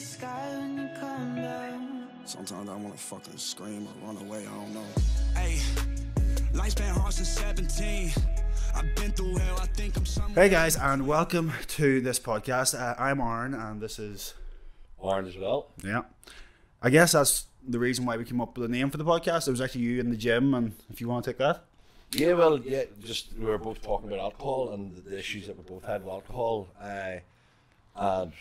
sky when you come down. Sometimes I wanna fucking scream or run away, I don't know. Hey, life's been hard since 17. I've been through hell, I think I'm somewhere. Hey guys, and welcome to this podcast. Uh, I'm Aaron, and this is Aaron as well. yeah. I guess that's the reason why we came up with a name for the podcast. It was actually you in the gym, and if you want to take that, Yeah, well, yeah, just we were both talking about alcohol and the, the issues that we both had with alcohol. Uh, and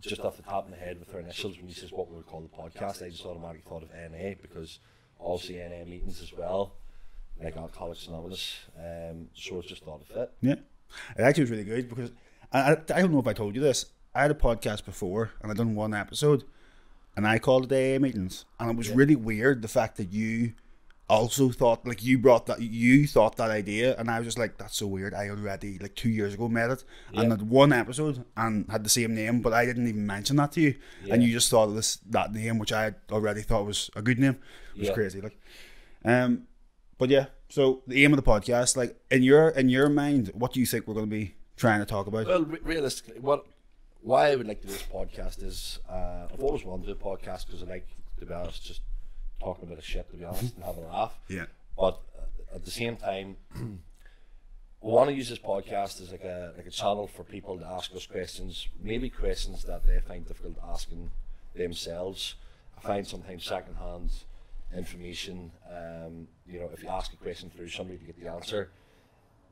just off the top of my head with her initials, when he says what we would call the podcast, I just automatically thought of AA because also AA meetings as well, like Alcoholics Anonymous. Um, so it's just thought of it. yeah, it actually was really good because I, I, I don't know if I told you this. I had a podcast before, and I done one episode, and I called it AA meetings, and it was really weird the fact that you also thought like you brought that you thought that idea and I was just like that's so weird. I already like two years ago made it and Yeah. had one episode and had the same name but I didn't even mention that to you. And you just thought of this that name which I had already thought was a good name. It was Yeah. crazy like um but yeah so the aim of the podcast like in your in your mind what do you think we're going to be trying to talk about? Well, re- realistically, what why I would like to do this podcast is uh, I've always wanted to do a podcast because I like, to be honest, just talking about a shit, to be honest, and having a laugh. Yeah. But uh, at the same time, I want to use this podcast as like a like a channel for people to ask us questions, maybe questions that they find difficult asking themselves. I find sometimes secondhand information. Um, you know, if you ask a question through somebody to get the answer,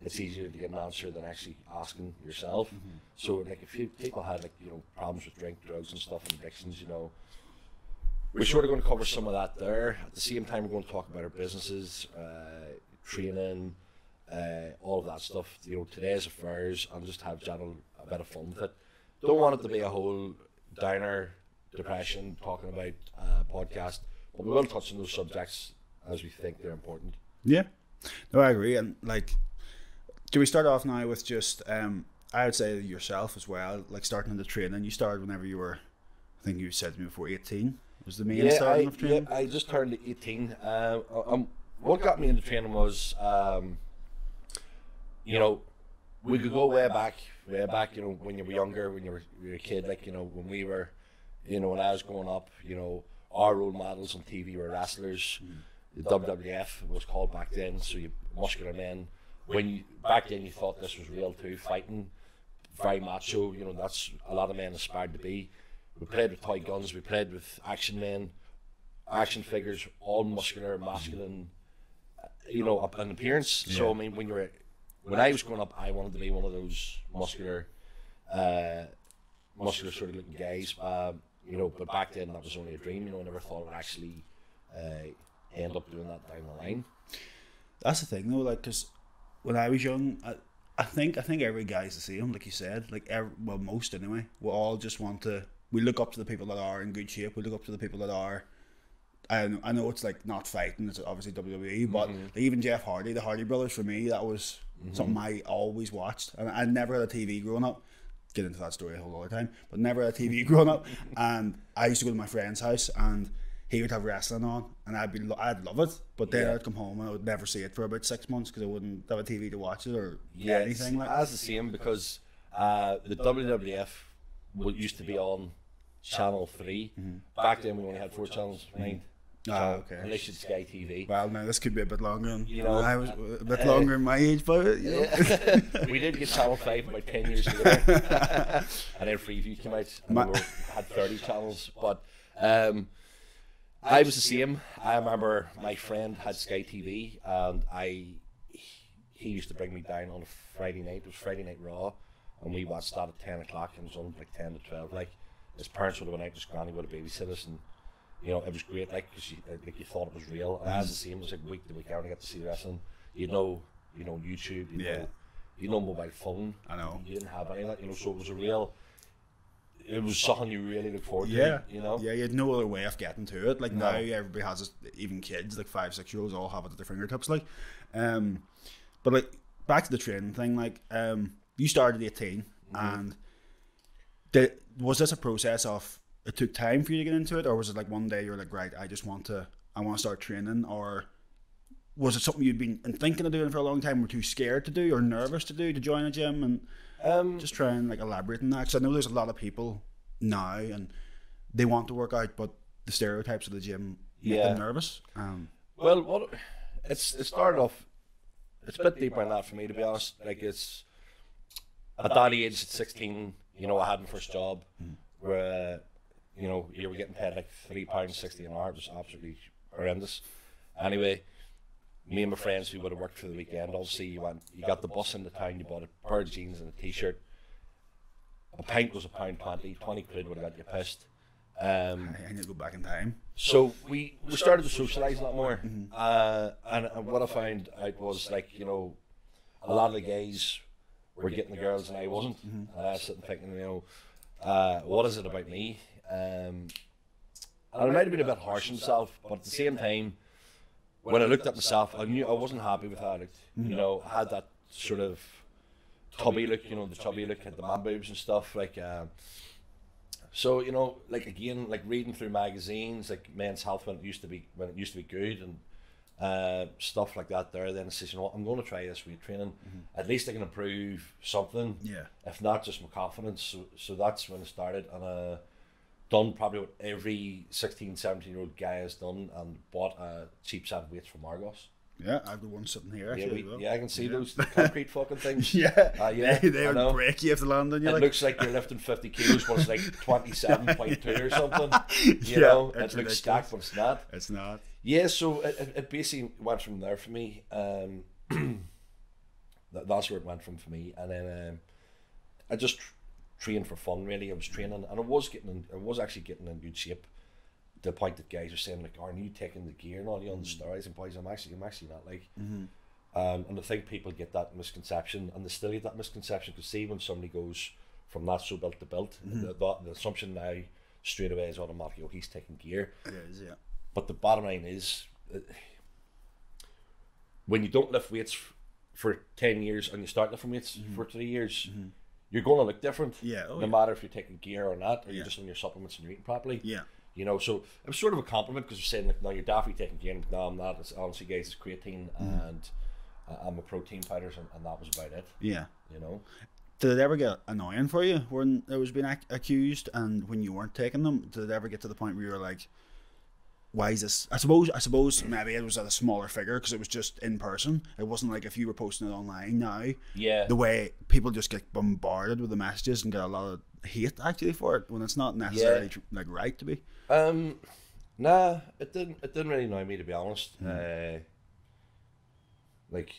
it's easier to get an answer than actually asking yourself. So, like, if you, people had like you know problems with drink, drugs, and stuff, and addictions, you know, we're sort of going to cover some of that there. At the same time, we're going to talk about our businesses, uh, training, uh, all of that stuff. You know, today's affairs, and just have general a bit of fun with it. Don't want it to be a whole downer depression talking about uh, podcast, but we will touch on those subjects as we think they're important. Yeah, no, I agree. And like, do we start off now with just? Um, I would say yourself as well. Like starting in the training, you started whenever you were. I think you said to me before eighteen was the main yeah, starting I, of training. yeah, I just turned 18. Uh, um, what got me into training was, um, you know, we could go way back, way back, you know, when you were younger, when you were, you were a kid, like, you know, when we were, you know, when I was growing up, you know, our role models on TV were wrestlers. The WWF was called back then, so you muscular men. When you back then, you thought this was real too, fighting, very macho. You know, that's a lot of men aspired to be. We played with toy guns. We played with action men, action figures, all muscular, masculine. uh, You know, up in appearance. So I mean, when you were, when I was growing up, I wanted to be one of those muscular, uh, muscular sort of looking guys. Um, you know, but back then that was only a dream. You know, I never thought I would actually uh, end up doing that down the line. That's the thing though, like, cause when I was young, I, I think I think every guy's the same. Like you said, like every, well, most anyway. We all just want to. We look up to the people that are in good shape. We look up to the people that are. I know, I know it's like not fighting. It's obviously WWE, but like even Jeff Hardy, the Hardy brothers, for me, that was something I always watched. And I never had a TV growing up. Get into that story a whole other time, but never had a TV growing up. And I used to go to my friend's house, and he would have wrestling on, and I'd be, I'd love it. But then Yeah. I'd come home and I would never see it for about six months because I wouldn't have a TV to watch it or Yeah, anything like. That's the same because uh, the WWF what used to be on Channel 3 Back then, we only had four channels. Mind. Ah, okay. Unless it's Sky TV. Well, now this could be a bit longer. And, You know, I was a bit uh, longer in my age, but you know. we did get Channel 5 about 10 years later. and then Freeview came out and Ma- we were, had 30 channels. But um, I was the same. I remember my friend had Sky TV and I he used to bring me down on a Friday night. It was Friday Night Raw. And we watched that at 10 o'clock and it was on like 10 to 12. Like, his parents would have went out to Scranny with a babysitter us and you know, it was great, like, because you, like, you thought it was real. And as the same, it was like week to week I got to see wrestling. You know, you know, YouTube, you Yeah. know, you know, mobile phone. I know. You didn't have any of that, you know, so it was a real, it was something you really look forward Yeah, to, you know? yeah, you had no other way of getting to it. Like No. now, everybody has it. Even kids, like five, six year olds, all have it at their fingertips. Like, um, but like back to the training thing. Like, um, you started at 18 Mm-hmm. and did, was this a process of it took time for you to get into it, or was it like one day you're like, right, I just want to, I want to start training, or was it something you'd been thinking of doing for a long time, were too scared to do, or nervous to do, to join a gym, and Um, just try and like elaborate on that? Because I know there's a lot of people now, and they want to work out, but the stereotypes of the gym make Yeah. them nervous. Um, Well, what it's it started off. It's a bit deeper than that for me, to be honest. Like it's at that age, at sixteen, you know, I had my first job where uh, you know you were getting paid like three pounds sixty an hour. It was absolutely horrendous. Anyway, me and my friends who would have worked for the weekend, obviously you went, you got the bus into town, you bought a pair of jeans and a t-shirt. A pint was a pound twenty. Twenty quid would have got you pissed. Um, I, need to go back in time. so we, we started to socialise a lot more, uh, and, and what I found out was like you know, a lot of the guys were getting the girls and I wasn't. And I was sitting thinking, you know, uh, what is it about me? Um, and I might have been a bit harsh on myself, but at the same time, when I looked at myself, I knew I wasn't happy with how I looked. You know, I had that sort of tubby look, you know, the chubby look, had the man boobs and stuff like. Um, so you know, like again, like reading through magazines, like Men's Health when it used to be when it used to be good and uh, stuff like that. There, then I says, you know, what, I'm going to try this weight training. At least I can improve something. Yeah. If not, just my confidence. So, so that's when I started, and uh, done probably what every 16, 17 year old guy has done, and bought a cheap set of weights from Argos. Yeah, I've got one sitting here. Yeah, we, well. yeah, I can see those concrete fucking things. Yeah, Uh, yeah, they, they would break you if they land on you. It like, looks like you're lifting 50 kilos, but it's like 27.2 or something. You Yeah, know, it looks stacked, but it's not. it's not. Yeah, so it, it, it basically went from there for me. Um, that, that's where it went from for me. And then um, I just trained for fun, really. I was training, and I was getting, in, I was actually getting in good shape. The point that guys are saying like, "Aren't you taking the gear and all you on the mm. steroids?" And boys, I'm actually, I'm actually not like. Mm-hmm. Um, and I think people get that misconception, and they still get that misconception because see when somebody goes from not so built to built, mm-hmm. the, the, the assumption now straight away is automatically, oh, he's taking gear. It is, yeah. But the bottom line is, uh, when you don't lift weights f- for ten years and you start lifting weights mm-hmm. for three years, you're going to look different. Yeah, oh no yeah. matter if you're taking gear or not, or Yeah. you're just on your supplements and you're eating properly. Yeah. You know, so it was sort of a compliment because you're saying like, no, you're definitely taking but No, I'm not. It's honestly, guys, it's creatine Mm-hmm. and uh, I'm a protein fighter, and, and that was about it. Yeah. You know. Did it ever get annoying for you when it was being ac- accused and when you weren't taking them? Did it ever get to the point where you were like, "Why is this?" I suppose. I suppose maybe it was at a smaller figure because it was just in person. It wasn't like if you were posting it online now. Yeah. The way people just get bombarded with the messages and get a lot of hate actually for it when it's not necessarily Yeah. like right to be. Um, nah, it didn't. It didn't really annoy me to be honest. Hmm. Uh, like,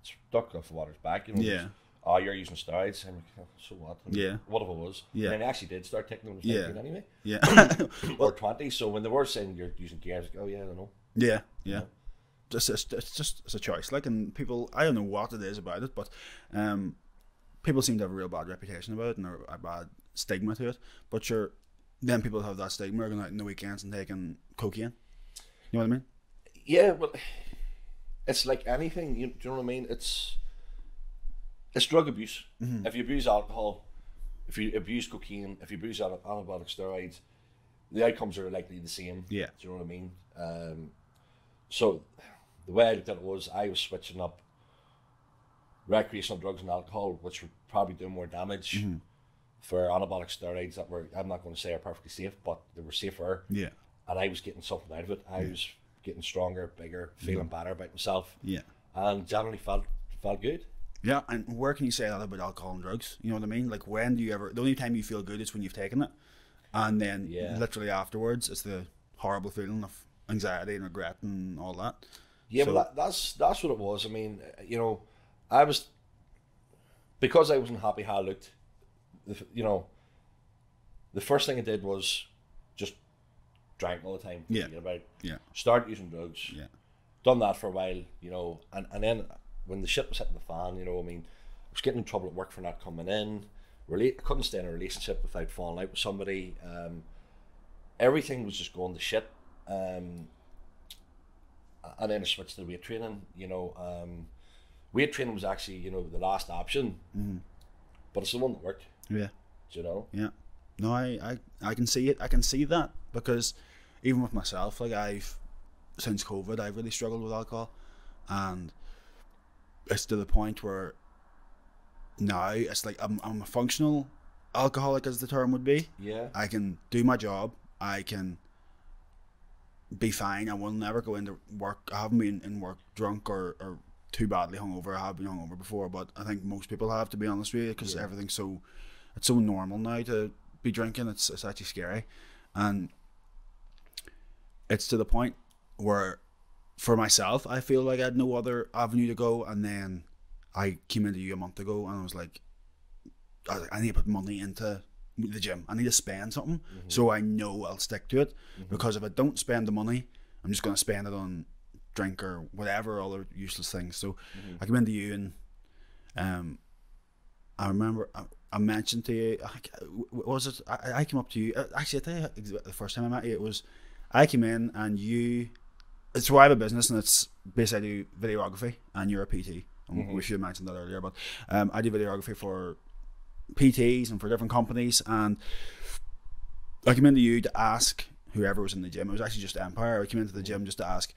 it's duck off the water's back. You know. Yeah. Oh, you're using steroids. I'm like, oh, so what? Mean, Yeah. What if I was? Yeah. And I actually did start taking them Yeah. 19 anyway. Yeah. or 20. So when they were saying you're using gear, I was like, oh yeah, I don't know. Yeah, yeah. Just it's, it's just it's a choice. Like, and people, I don't know what it is about it, but um, people seem to have a real bad reputation about it and a, bad stigma to it. But sure, then people have that stigma going out in the weekends and taking cocaine. You know what I mean? Yeah, well, it's like anything. You, do you know what I mean? It's it's drug abuse. Mm-hmm. If you abuse alcohol, if you abuse cocaine, if you abuse ana- anabolic steroids, the outcomes are likely the same. Yeah. Do you know what I mean? Um, so the way I looked at it was I was switching up recreational drugs and alcohol, which were probably doing more damage Mm-hmm. for anabolic steroids that were I'm not going to say are perfectly safe, but they were safer Yeah, and I was getting something out of it. I was getting stronger, bigger, feeling better about myself, yeah, and generally felt felt good. Yeah. And where can you say that about alcohol and drugs? You know what I mean? Like, when do you ever? The only time you feel good is when you've taken it, and then Yeah. literally afterwards, it's the horrible feeling of anxiety and regret and all that. Yeah, So- but that, that's that's what it was. I mean, you know, I was because I wasn't happy how I looked. the You know, the first thing I did was just drank all the time. Yeah. about. Yeah, Start using drugs. yeah, done that for a while, you know, and, and then when the shit was hitting the fan, you know, I mean, I was getting in trouble at work for not coming in. Rela- I couldn't stay in a relationship without falling out with somebody. Um, everything was just going to shit. Um, and then I switched to weight training. You know, um, weight training was actually, you know, the last option, but it's the one that worked. yeah. do You know, Yeah. No, I, I, I can see it. I can see that because even with myself, like I've since COVID, I've really struggled with alcohol, and it's to the point where now it's like I'm, I'm a functional alcoholic as the term would be. Yeah. I can do my job. I can be fine. I will never go into work. I haven't been in work drunk or, or too badly hungover. I have been hungover before, but I think most people have to be honest with you because everything's so it's so normal now to be drinking. It's it's actually scary, and it's to the point where for myself I feel like I had no other avenue to go, and then I came into you a month ago and I was like, I, was like, I need to put money into the gym. I need to spend something so I know I'll stick to it. Because if I don't spend the money, I'm just going to spend it on drink or whatever other useless things. So I came into you and um, I remember I, I mentioned to you, I, was it? I, I came up to you. uh, Actually, I tell you the first time I met you, it was I came in and you. It's why I have a business and it's basically I do videography and you're a PT. And We should have mentioned that earlier, but um, I do videography for PTs and for different companies. And I came into you to ask whoever was in the gym. It was actually just Empire. I came into the gym just to ask,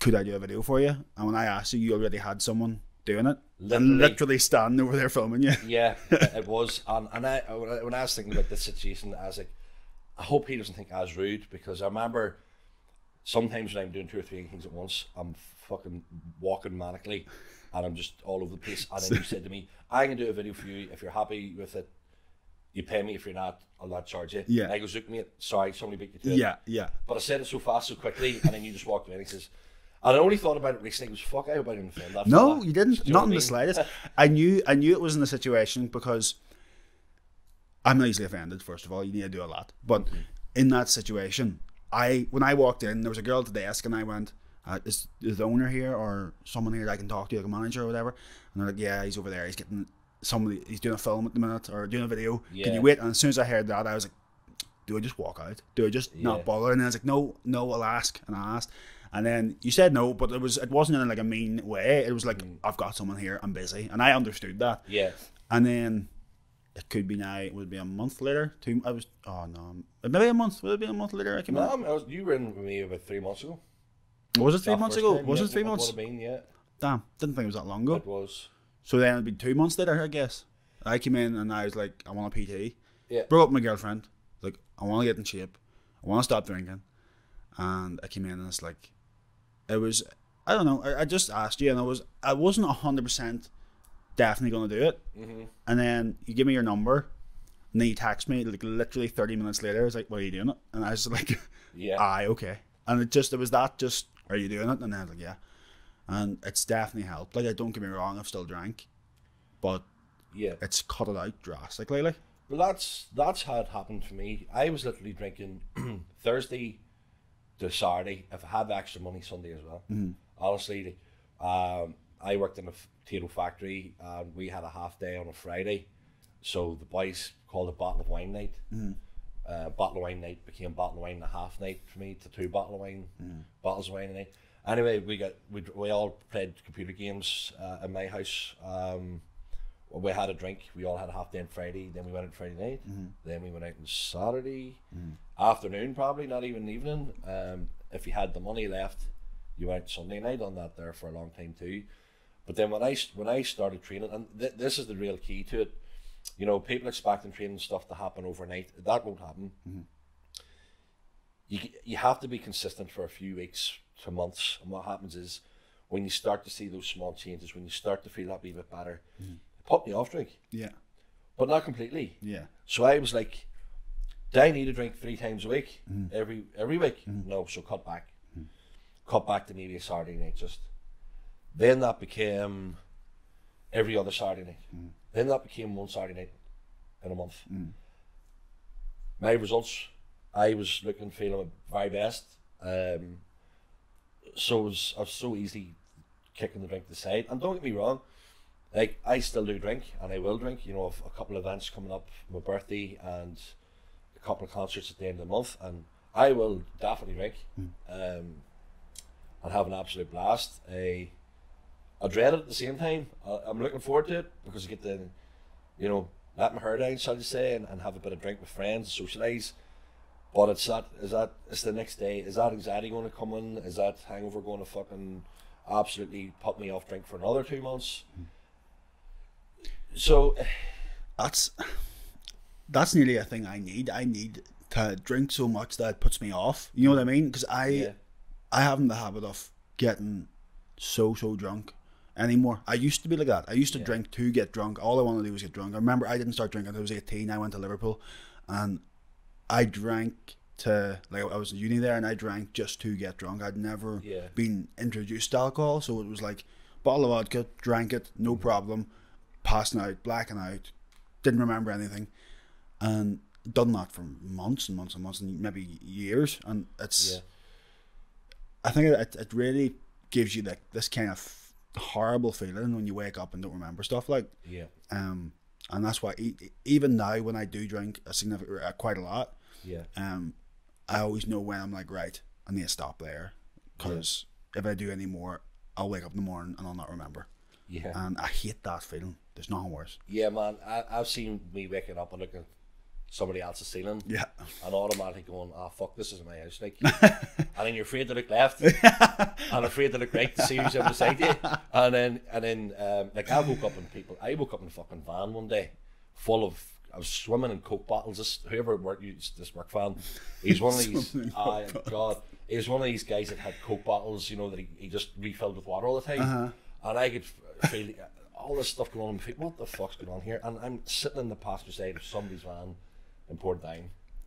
could I do a video for you? And when I asked you, you already had someone doing it, Literally. and literally standing over there filming you. Yeah, it was. And, and when I- when I was thinking about this situation, I was like, I hope he doesn't think I was rude because I remember sometimes when I'm doing two or three things at once, I'm fucking walking manically and I'm just all over the place. And then you said to me, I can do a video for you. If you're happy with it, you pay me. If you're not, I'll not charge you. Yeah. And I goes, look, mate, sorry, somebody beat you to it. Yeah, yeah. But I said it so fast, so quickly, and then you just walked away and he says, and I only thought about it recently, it was fuck, I hope I didn't offend that No, fella." you didn't. You Not in I the slightest. I knew. I knew it was in the situation because I'm not easily offended. First of all, you need to do a lot. But Mm-hmm. in that situation, I when I walked in, there was a girl at the desk, and I went, uh, "Is, is the owner here or someone here that I can talk to, like a manager or whatever?" And they're like, "Yeah, he's over there. He's getting somebody. He's doing a film at the minute or doing a video. Can you wait?" And as soon as I heard that, I was like, do I just walk out? Do I just Yeah. not bother? And then I was like, no, no, I'll ask. And I asked. And then you said no, but it was it wasn't in like a mean way. It was like I've got someone here, I'm busy, and I understood that. Yeah. And then it could be now. It would be a month later. Two. I was. Oh no. Maybe a month. Would it be a month later? I came No. I was, you were in with me about three months ago. Was it three That months ago? time, was yeah, it three months? have been, yeah. Damn. Didn't think it was that long ago. It was. So then it'd be two months later, I guess. I came in and I was like, I want a PT. Yeah. Broke up with my girlfriend. Like, I want to get in shape. I want to stop drinking. And I came in and it's like, it was, I don't know. I, I just asked you and I was, I wasn't hundred percent definitely going to do it. Mm-hmm. And then you give me your number, and then you text me like literally thirty minutes later. It's like, "What are you doing it?" And I was like, Yeah. "Aye, okay." And it just, it was that. Just, are you doing it? And then I was like, "Yeah." And it's definitely helped. Like, I don't get me wrong, I've still drank, but Yeah. it's cut it out drastically. Like, Well, that's that's how it happened for me. I was literally drinking Thursday to Saturday. If I had extra money, Sunday as well. Honestly, um, I worked in a potato factory, and we had a half day on a Friday. So the boys called it bottle of wine night. Uh, bottle of wine night became bottle of wine and a half night for me to two bottle of wine, bottles of wine a night. Anyway, we got we, we all played computer games uh, in my house. Um, we had a drink. We all had a half day on Friday. Then we went out Friday night. Then we went out on Saturday afternoon, probably not even evening. Um, if you had the money left, you went Sunday night on that there for a long time too. But then when I when I started training, and th- this is the real key to it, you know, people expecting training stuff to happen overnight. That won't happen. Mm-hmm. You you have to be consistent for a few weeks to months, and what happens is when you start to see those small changes, when you start to feel that wee bit better, mm-hmm. it put me off drink, yeah, but not completely. yeah, So I was like, do I need to drink three times a week mm-hmm. every every week? No, so cut back. Cut back to maybe a Saturday night just. Then that became every other Saturday night. Then that became one Saturday night in a month. My results, I was looking feeling my very best. Um, so it was, I was so easy kicking the drink to the side. And don't get me wrong, like I still do drink and I will drink. You know, a couple of events coming up, my birthday and a couple of concerts at the end of the month, and I will definitely drink um, and have an absolute blast. I, I dread it at the same time. I, I'm looking forward to it because I get to, you know, let my hair down, shall I say, and, and have a bit of drink with friends, and socialise. But it's that is that it's the next day. Is that anxiety going to come in? Is that hangover going to fucking absolutely put me off drink for another two months? So that's that's nearly a thing I need. I need to drink so much that it puts me off. You know what I mean? Because I Yeah. I haven't the habit of getting so so drunk anymore. I used to be like that. I used to drink to get drunk. All I wanted to do was get drunk. I remember I didn't start drinking until I was eighteen. I went to Liverpool, and I drank to like I was in uni there, and I drank just to get drunk. I'd never Yeah. been introduced to alcohol, so it was like bottle of vodka, drank it, no problem, passing out, blacking out, didn't remember anything, and done that for months and months and months and maybe years, and it's. Yeah. I think it, it really gives you like this kind of horrible feeling when you wake up and don't remember stuff like Yeah. um and that's why even now when I do drink a significant uh, quite a lot Yeah. um I always know when I'm like right I need to stop there because if I do any more I'll wake up in the morning and I'll not remember Yeah. and I hate that feeling there's nothing worse Yeah, man. I, I've seen me waking up and looking somebody else's ceiling yeah and automatically going, ah, fuck, this isn't my house. Like, and then you're afraid to look left and afraid to look right to see who's ever beside you. And then, and then, um, like, I woke up in people, I woke up in a fucking van one day full of, I was swimming in Coke bottles. This, whoever worked, used this work van, he's one of these, in ah, God, he was one of these guys that had Coke bottles, you know, that he, he just refilled with water all the time. And I could feel all this stuff going on. in my feet. What the fuck's going on here? And I'm sitting in the passenger side of somebody's van in Portadown.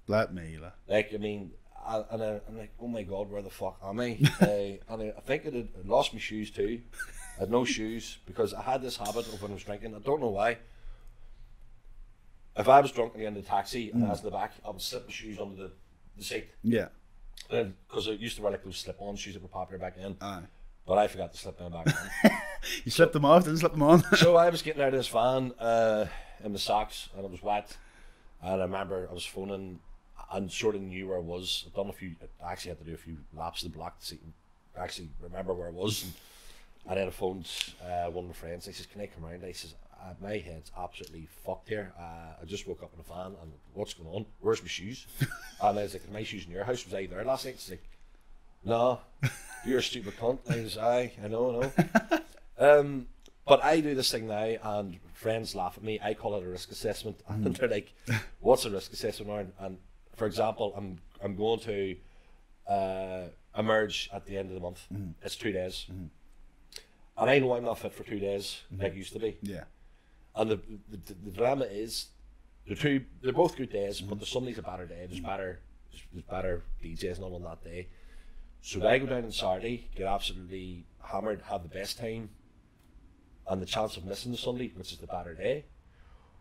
let me la. Like, I mean, I, and I, I'm like, oh my god, where the fuck am I? uh, and I, I think I had lost my shoes too. I had no shoes because I had this habit of when I was drinking. I don't know why. If I was drunk in the taxi and I was in the back, I would slip my shoes under the, the seat. yeah Because I used to wear like those slip on shoes that were popular back then. Aye. But I forgot to slip them back on. you slipped them off didn't slip them on so I was getting out of this van uh, in my socks and it was wet. And I remember I was phoning and sort of knew where I was. I'd done a few, I actually had to do a few laps of the block to see, actually remember where I was. And, and then I phoned uh, one of my friends. I says, Can I come around? I says, uh, My head's absolutely fucked here. Uh, I just woke up in a van and what's going on? Where's my shoes? and I was like, my shoes in your house? Was I there last night? She's like, No, you're a stupid cunt. I was, Aye, I know, I know. Um, but I do this thing now, and friends laugh at me. I call it a risk assessment, and they're like, "What's a risk assessment?" Aaron?" And for example, I'm I'm going to uh, emerge at the end of the month. Mm-hmm. It's two days, mm-hmm. and I know I'm not fit for two days like mm-hmm. I used to be. yeah And the, the the drama is, the two they're both good days, but the Sunday's a better day. There's better there's better DJs not on that day. So I go down on Saturday, get absolutely hammered, have the best time, and the chance of missing the Sunday, which is the better day,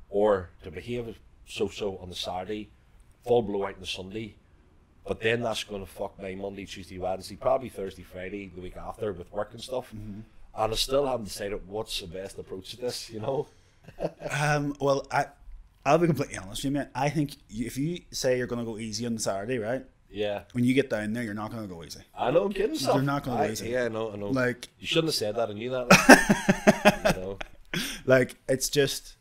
or to behave so-so on the Saturday, full blowout on the Sunday, but then that's going to fuck my Monday, Tuesday, Wednesday, probably Thursday, Friday, the week after with work and stuff. And I still haven't decided what's the best approach to this, you know? Um, well, I, I'll be completely honest with you, man. I think if you say you're going to go easy on the Saturday, right? Yeah. When you get down there, you're not going to go easy. I know, I'm kidding. You're not gonna I- lose it. Yeah, I know, I know. Like, you shouldn't have said that, I knew that. like, you know? like it's just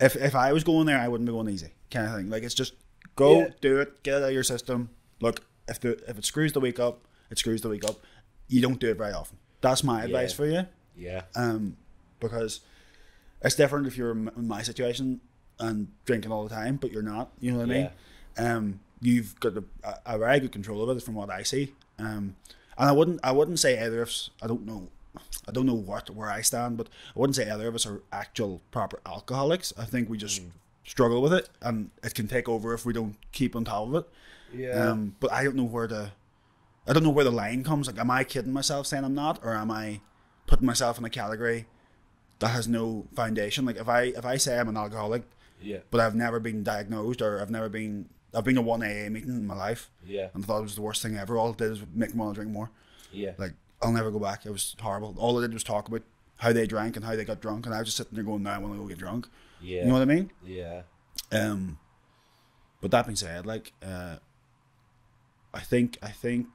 if if I was going there, I wouldn't be going easy, kind of thing. Like it's just go Yeah. do it, get it out of your system. Look, if the if it screws the week up, it screws the week up. You don't do it very often. That's my advice Yeah. for you. Yeah. um, because it's different if you're in in my situation and drinking all the time, but you're not. You know what I mean? Um, you've got a, a, very good control of it, from what I see. Um, and I wouldn't, I wouldn't say either of us. I don't know, I don't know what where I stand, but I wouldn't say either of us are actual proper alcoholics. I think we just struggle with it, and it can take over if we don't keep on top of it. Yeah. Um, but I don't know where the, I don't know where the line comes. Like, am I kidding myself saying I'm not, or am I putting myself in a category that has no foundation? Like, if I if I say I'm an alcoholic, yeah. but I've never been diagnosed, or I've never been, I've been to one AA meeting in my life, Yeah. and I thought it was the worst thing ever. All it did was make me want to drink more. Yeah. Like, I'll never go back. It was horrible. All I did was talk about how they drank and how they got drunk, and I was just sitting there going, "Now I want to go get drunk." yeah. You know what I mean? yeah. Um, but that being said, like, uh, I think I think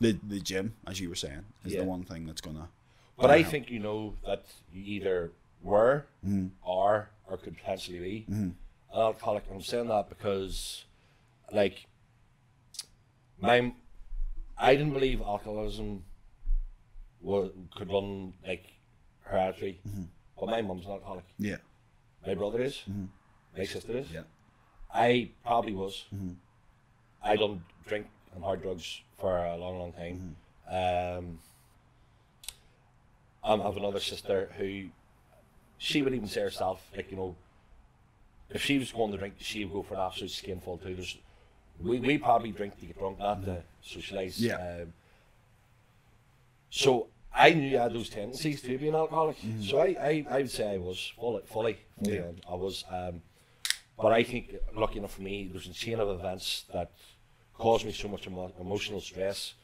the the gym, as you were saying, is Yeah. the one thing that's gonna. But gonna I help. think you know that you either were, Mm-hmm. are, or could potentially be an alcoholic. I'm saying that because, like, my, I didn't believe alcoholism was, could run like hereditary, but mm-hmm. my mum's an alcoholic. yeah, My brother is. Mm-hmm. My sister is. Yeah. I probably was. Mm-hmm. I don't drink and hard drugs for a long, long time. Um, I have another sister who she would even say herself, like you know, if she was going to drink, she would go for an absolute skinful too. There's, we we probably drink to get drunk, not to socialise. Yeah. Um, so I knew I had those tendencies to be an alcoholic. So I, I, I would say I was fully, fully, fully Yeah. I was. Um, but I think, lucky enough for me, there's a chain of events that caused me so much emo- emotional stress.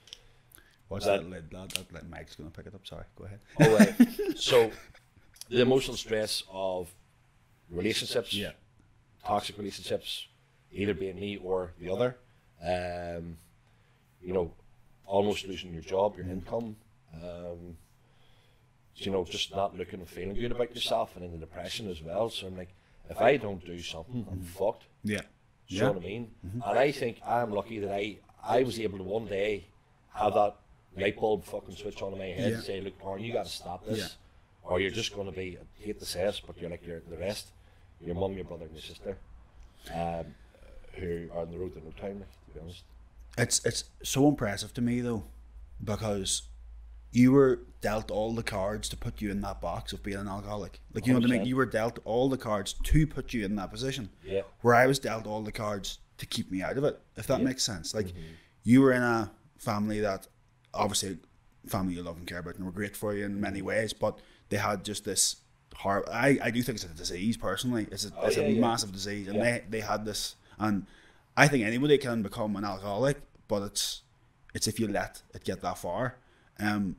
What's That- that, lid? That, that Mike's going to pick it up. Sorry, go ahead. Oh, uh, so the emotional stress of relationships, Yeah. Toxic relationships, either being me or the other. Um, you know, almost losing your job, your income. Um, you know, just not looking and feeling good about yourself, and in the depression as well. So I'm like, if I don't do something, I'm fucked. Yeah. Do Yeah. you know what I mean? And I think I'm lucky that I I was able to one day have that light bulb fucking switch on in my head Yeah. and say, look, Lauren, you got to stop this, Yeah. or you're just going to be I hate to say this, but you're like your the rest, your mum, your brother, and your sister, um, who are on the road to no time. To be honest. It's it's so impressive to me though, because you were dealt all the cards to put you in that box of being an alcoholic. Like you know what I mean? You were dealt all the cards to put you in that position. Yeah. Where I was dealt all the cards to keep me out of it. If that Yeah. makes sense. Like Mm-hmm. you were in a family that obviously family you love and care about and were great for you in many ways, but they had just this horrible. I, I do think it's a disease personally. It's a, Oh, it's yeah, a yeah. massive disease, and Yeah. they they had this, and I think anybody can become an alcoholic, but it's it's if you let it get that far. Um,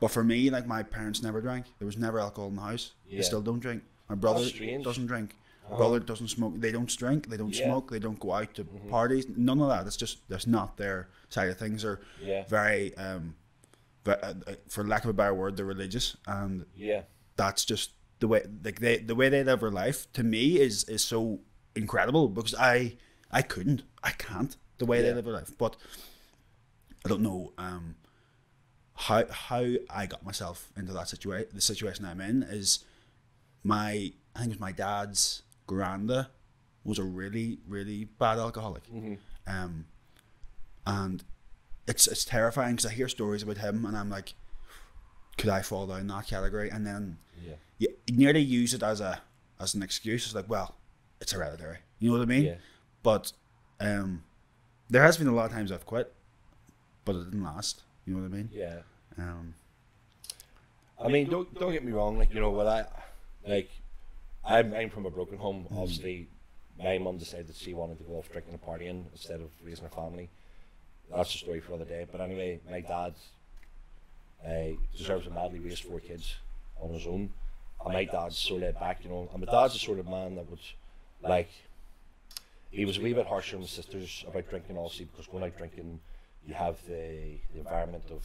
but for me, like my parents never drank. There was never alcohol in the house. They still don't drink. My brother doesn't drink. Brother doesn't smoke. They don't drink. They don't. Mm-hmm. smoke. They don't go out to parties. None of that. It's just that's not their side of things. Are Yeah. very um, but, uh, uh, for lack of a better word, they're religious, and Yeah. That's just the way like they the way they live their life to me is is so incredible because I I couldn't I can't the way they live their life. But I don't know um how how I got myself into that situation the situation I'm in is my I think it was my dad's granda was a really really bad alcoholic. Um and it's it's terrifying because I hear stories about him and I'm like could I fall down that category? And then Yeah. you nearly use it as a as an excuse. It's like, well, it's hereditary. You know what I mean? Yeah. But um, there has been a lot of times I've quit, but it didn't last. You know what I mean? Yeah. Um, I mean, don't don't get me wrong. Like you know, what I like, I'm I'm from a broken home. Obviously, my mum decided that she wanted to go off drinking and partying instead of raising her family. That's a story for another day. But anyway, my dad uh, deserves a madly raised four kids on his own, and my dad's so laid back. You know, and my dad's the sort of man that would like. He was a wee bit harsher on his sisters about drinking, obviously, because going out drinking, you have the, the environment of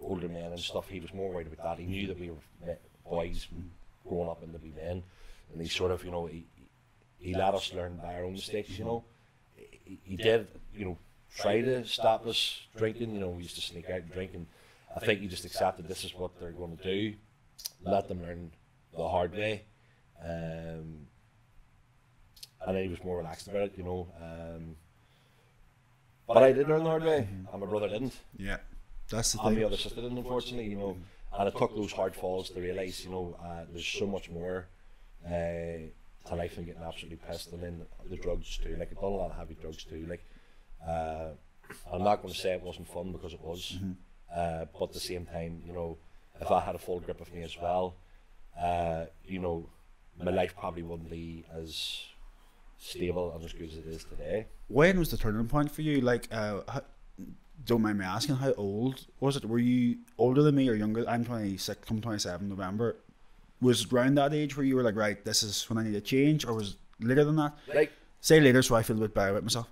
older men and stuff. He was more worried about that. He knew that we were boys growing up into be men, and he sort of, you know, he he let us learn by our own mistakes. You know, he, he did, you know, try to stop us drinking. You know, we used to sneak out and drink, and I think he just accepted this is what they're going to do. Let them learn the hard way. Um, and then he was more relaxed about it, you know. Um, but I did learn the hard way, and my brother didn't. yeah, that's the And thing. the other sister didn't, unfortunately, you know. And it took those hard falls to realise, you know, uh, there's so much more uh, to life than getting absolutely pissed. And then the drugs too. Like, I've done a lot of heavy drugs too. Like, uh, I'm not going to say it wasn't fun because it was. Uh, but at the same time, you know, if I had a full grip of me as well, uh, you know, my life probably wouldn't be as stable and as good as it is today. When was the turning point for you? Like, uh, don't mind me asking, how old was it? Were you older than me or younger? I'm 26, I'm 27 November. Was it around that age where you were like, right, this is when I need to change, or was it later than that? Like, Say later, so I feel a bit better about myself.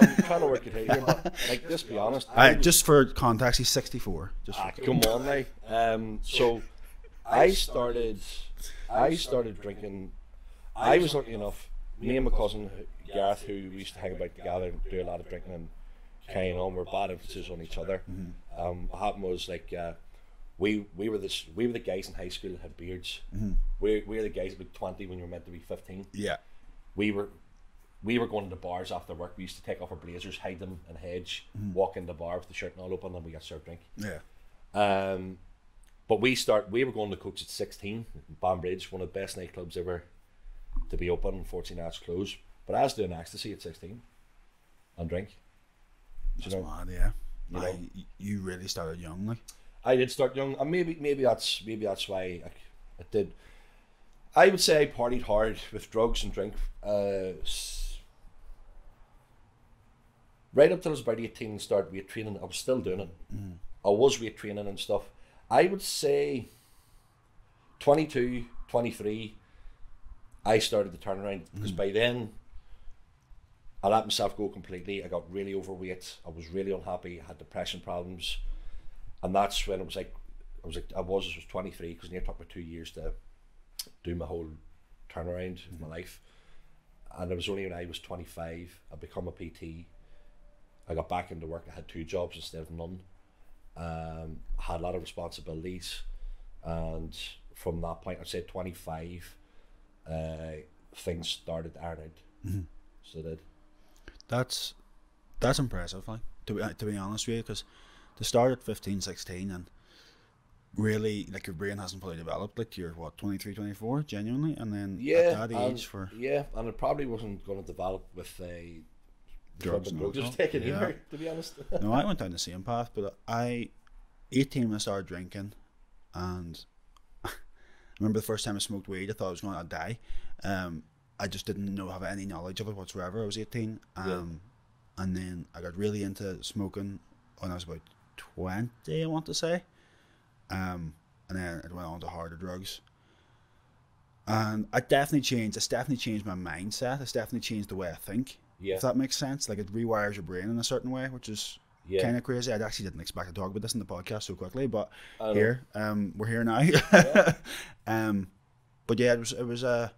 I'm trying to work it out here, but like, just be honest. Uh, just for context, he's 64. Just Ah, come on now. Um, so I started, I started drinking. I was lucky enough. Me and my cousin Gareth, who we used to hang about together and do a lot of drinking and carrying on, were bad influences on each other. Um, what happened was like uh, we we were this we were the guys in high school that had beards. Mm-hmm. We we were the guys about twenty when you were meant to be fifteen. Yeah. We were we were going to bars after work. We used to take off our blazers, hide them in a hedge, walk in the bar with the shirt and all open, and we got served drink. Yeah. Um, but we start. We were going to coach at sixteen. Banbridge, one of the best nightclubs ever to be open. Unfortunately, now it's closed. But I was doing ecstasy at sixteen, and drink. That's you know, mad, yeah. You I, know. you really started young, like. I did start young, and maybe maybe that's maybe that's why I, I did. I would say I partied hard with drugs and drink. Uh, right up till I was about eighteen and started weight training. I was still doing it. I was weight training and stuff. I would say 22, 23, I started the turnaround because by then I let myself go completely. I got really overweight. I was really unhappy. I had depression problems, and that's when it was like I was like I was I was twenty three because it took me two years to do my whole turnaround of my life, and it was only when I was twenty five I become a PT. I got back into work. I had two jobs instead of none. Um, I had a lot of responsibilities, and from that point, I'd say twenty five, uh, things started to iron out. So did. That's that's impressive, like to be to be honest with you, because to start at 15, 16 and really like your brain hasn't fully developed. Like you're what 23, 24, genuinely, and then yeah, at that and- age for yeah, and it probably wasn't going to develop with a Drugs drugs and drugs I was alcohol. taking Yeah. either, to be honest. no, I went down the same path, but I, 18 when I started drinking, and I remember the first time I smoked weed, I thought I was going to die. Um, I just didn't know have any knowledge of it whatsoever. I was 18, um, and then I got really into smoking when I was about 20, I want to say, um, and then it went on to harder drugs. And I definitely changed. It's definitely changed my mindset. It's definitely changed the way I think. Yeah. If that makes sense, like it rewires your brain in a certain way, which is Yeah. kind of crazy. I actually didn't expect to talk about this in the podcast so quickly, but here, um, we're here now. um, but yeah, it was it was a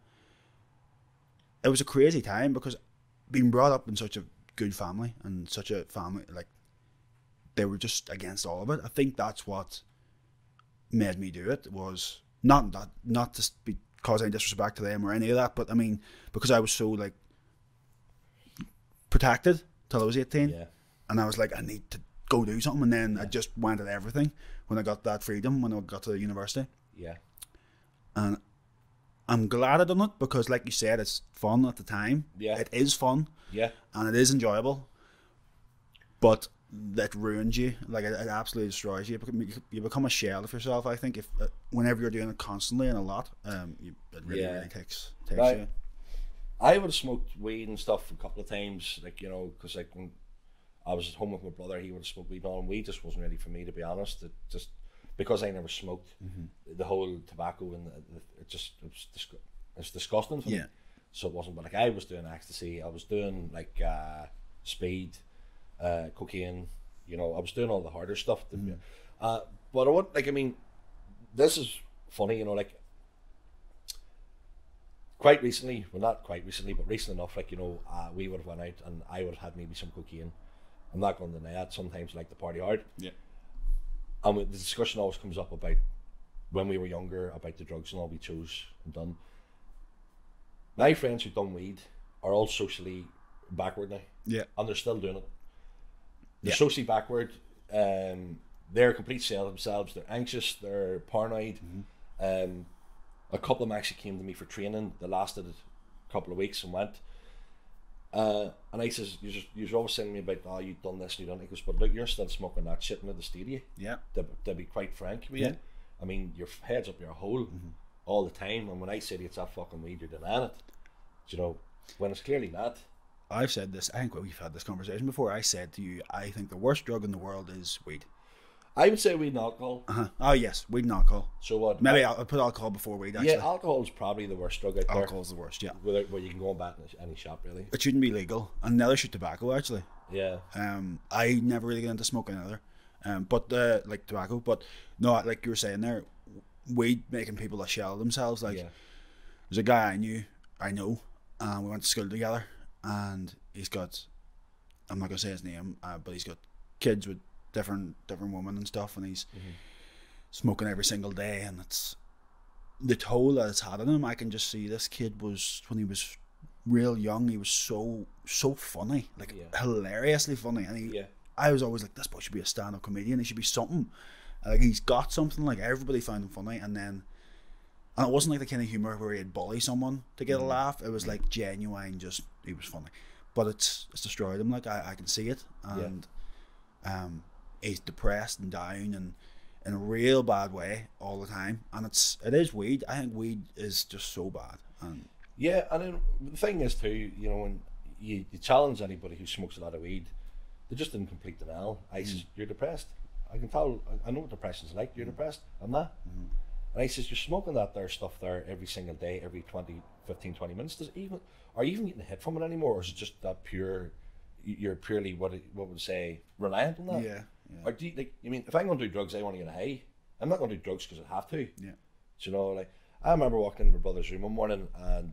it was a crazy time because being brought up in such a good family and such a family like they were just against all of it. I think that's what made me do it was not that not to be cause any disrespect to them or any of that, but I mean because I was so like protected till I was eighteen yeah, and I was like, I need to go do something. And then I just went at everything when I got that freedom when I got to the university. yeah, And I'm glad I done it because, like you said, it's fun at the time. Yeah. It is fun yeah, and it is enjoyable. But that ruins you. Like it, it absolutely destroys you. You become- a shell of yourself. I think if uh, whenever you're doing it constantly and a lot, um, you, it really Yeah. really takes takes Right. you. I would have smoked weed and stuff a couple of times, like you know, because like when I was at home with my brother, he would have smoked weed, and all, and weed just wasn't ready for me, to be honest. It just because I never smoked, Mm-hmm. the whole tobacco and the, the, it just it was disgu- it's disgusting for Yeah. me. So it wasn't. But like I was doing ecstasy, I was doing like uh, speed, uh, cocaine. You know, I was doing all the harder stuff. to be- Uh, but I want like I mean, this is funny. You know, like quite recently, well, not quite recently, but recent enough, like, you know, uh, we would have went out and I would have had maybe some cocaine. I'm not going to deny that. Sometimes like the party hard. Yeah. And the discussion always comes up about when we were younger, about the drugs and all we chose and done. My friends who've done weed are all socially backward now. Yeah. And they're still doing it. They're Yeah. socially backward. Um, they're a complete shell themselves. They're anxious. They're paranoid. Um, a couple of them actually came to me for training. They lasted a couple of weeks and went. Uh, and I says, you just you're always saying to me about, oh, you've done this and you've done that. He goes, but look, you're still smoking that shit in the stadium. Yeah. To, to be quite frank with you. Yeah. I mean, your head's up your hole all the time. And when I say to you it's that fucking weed, you're denying it. Do you know, when it's clearly not. I've said this. I think we've had this conversation before. I said to you, I think the worst drug in the world is weed. I would say weed and alcohol. Uh-huh. Oh yes, weed and alcohol. So what? Maybe I'll, I'll put alcohol before weed. Actually, yeah, alcohol is probably the worst drug out there. alcohol's the worst. Yeah, Without, where you can go and bat in any shop, really. it shouldn't be legal, and neither should tobacco. Actually, Yeah. um, I never really get into smoking either, um, but uh, like tobacco. But no, like you were saying there, weed making people a shell of themselves. Like Yeah. there's a guy I knew, I know, and we went to school together, and he's got, I'm not gonna say his name, uh, but he's got kids with different different women and stuff, and he's smoking every single day, and it's the toll that it's had on him. I can just see this kid was when he was real young. He was so so funny, like Yeah. hilariously funny, and he. Yeah. I was always like, this boy should be a stand-up comedian. He should be something. Like he's got something. Like everybody found him funny, and then, and it wasn't like the kind of humor where he'd bully someone to get a laugh. It was like genuine. Just he was funny, but it's it's destroyed him. Like I, I can see it, and um, he's depressed and down and in a real bad way all the time. And it's it is weed. I think weed is just so bad. And Yeah, and then the thing is too, you know, when you, you challenge anybody who smokes a lot of weed, they're just in complete denial. I says, mm. you're depressed. I can tell, I- know what depression's like. You're mm. depressed. I'm not. Mm-hmm. And I says, you're smoking that there stuff there every single day, every 20, 15, 20 minutes. Does even, are you even getting a hit from it anymore? Or is it just that pure, you're purely, what it, what would say, reliant on that? Yeah, yeah. Or do you, like, I mean, if I'm going to do drugs, I want to get a high. I'm not going to do drugs because I have to. yeah, Do you know, like I remember walking in my brother's room one morning, and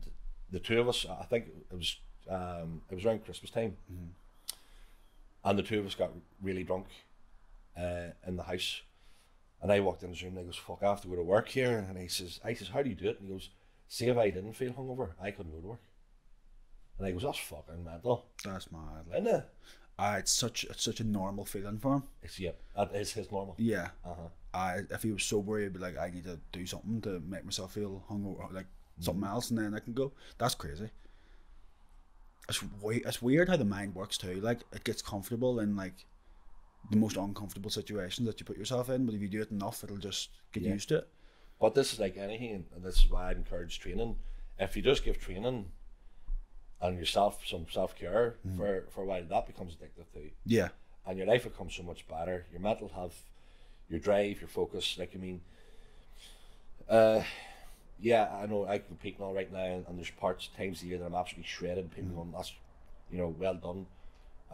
the two of us, I think it was, um, it was around Christmas time, and the two of us got really drunk, uh, in the house, and I walked in his room, and he goes, "Fuck, I have to go to work here," and he says, "I says, how do you do it?" And he goes, "See if I didn't feel hungover, I couldn't go to work." And I goes, "That's fucking mental, that's mad. Like, isn't it?" Uh, it's such it's such a normal feeling for him. It's yep, that is his normal. Yeah. Uh huh. I if he was sober, he'd be like, I need to do something to make myself feel hungover, like something else, and then I can go. That's crazy. It's we- it's weird how the mind works too. Like it gets comfortable in like the most uncomfortable situations that you put yourself in, but if you do it enough, it'll just get Yeah. used to it. But this is like anything, and this is why I encourage training. If you just give training and yourself some self care for, for a while, that becomes addictive too. Yeah, And your life becomes so much better. Your mental health, your drive, your focus. Like, I mean, uh, yeah, I know I can peak now right now, and, and there's parts, times of the year that I'm absolutely shredded. People going, that's, you know, well done.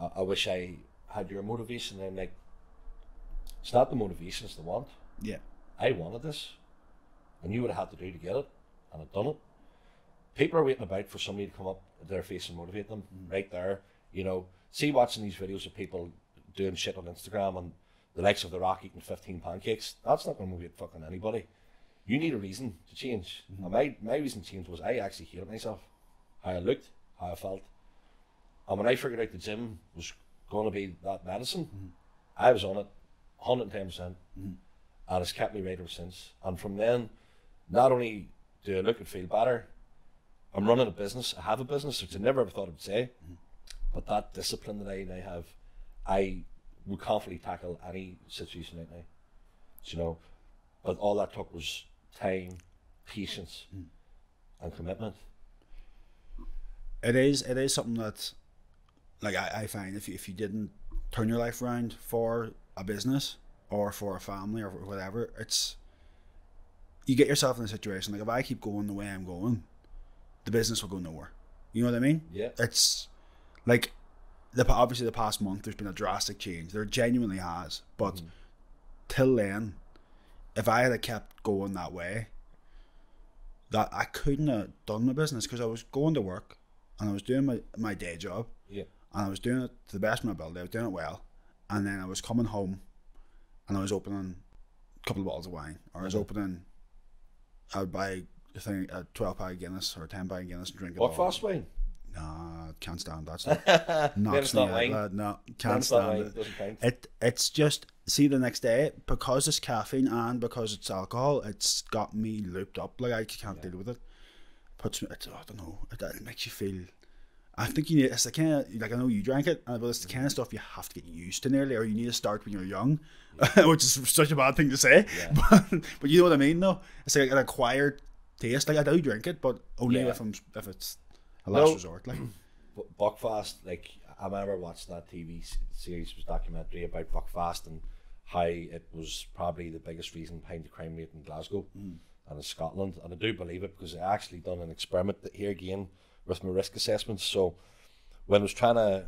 I, I wish I had your motivation. And I'm like, it's not the motivation, it's the want. yeah, I wanted this. and you would have had to do to get it, and I've done it. People are waiting about for somebody to come up their face and motivate them mm. right there. You know, see watching these videos of people doing shit on Instagram and the likes of The Rock eating 15 pancakes. That's not going to motivate fucking anybody. You need a reason to change. Mm-hmm. And my, my reason to change was I actually hated myself. How I looked, how I felt. And when I figured out the gym was going to be that medicine, mm-hmm. I was on it 110%. Mm-hmm. And it's kept me right ever since. And from then, not only do I look and feel better, I'm running a business. I have a business, which I never ever thought I'd say. But that discipline that I now have, I would confidently tackle any situation right now. You know, but all that took was time, patience, and commitment. it is. It is something that, like I, I find if you, if you didn't turn your life around for a business or for a family or whatever, it's you get yourself in a situation like if I keep going the way I'm going, the business will go nowhere. You know what I mean? Yeah. It's like the obviously the past month there's been a drastic change. There genuinely has, but mm-hmm. till then, if I had kept going that way, that I couldn't have done my business because I was going to work and I was doing my, my day job Yeah. and I was doing it to the best of my ability. I was doing it well, and then I was coming home, and I was opening a couple of bottles of wine, or I was mm-hmm. opening. I would buy thing a twelve pack of Guinness or a ten pack of Guinness and drink it. Buckfast wine? Nah, can't stand that stuff. Knocks me not out, wine. lad. No, can't stand it. It it's just see the next day because it's caffeine and because it's alcohol. It's got me looped up. Like I can't deal with it. Puts me. It's, I don't know. It, it makes you feel. I think you need. It's the kind of like I know you drank it, uh, but it's the kind of stuff you have to get used to nearly, or you need to start when you're young, which is such a bad thing to say. But, but you know what I mean, though. It's like an acquired taste. Like I do drink it, but only Yeah. if I'm if it's a last No. resort. Like But Buckfast, like I remember watching that TV series, was documentary about Buckfast and how it was probably the biggest reason behind the crime rate in Glasgow hmm. and in Scotland. And I do believe it because I actually done an experiment that here again with my risk assessments. So when I was trying to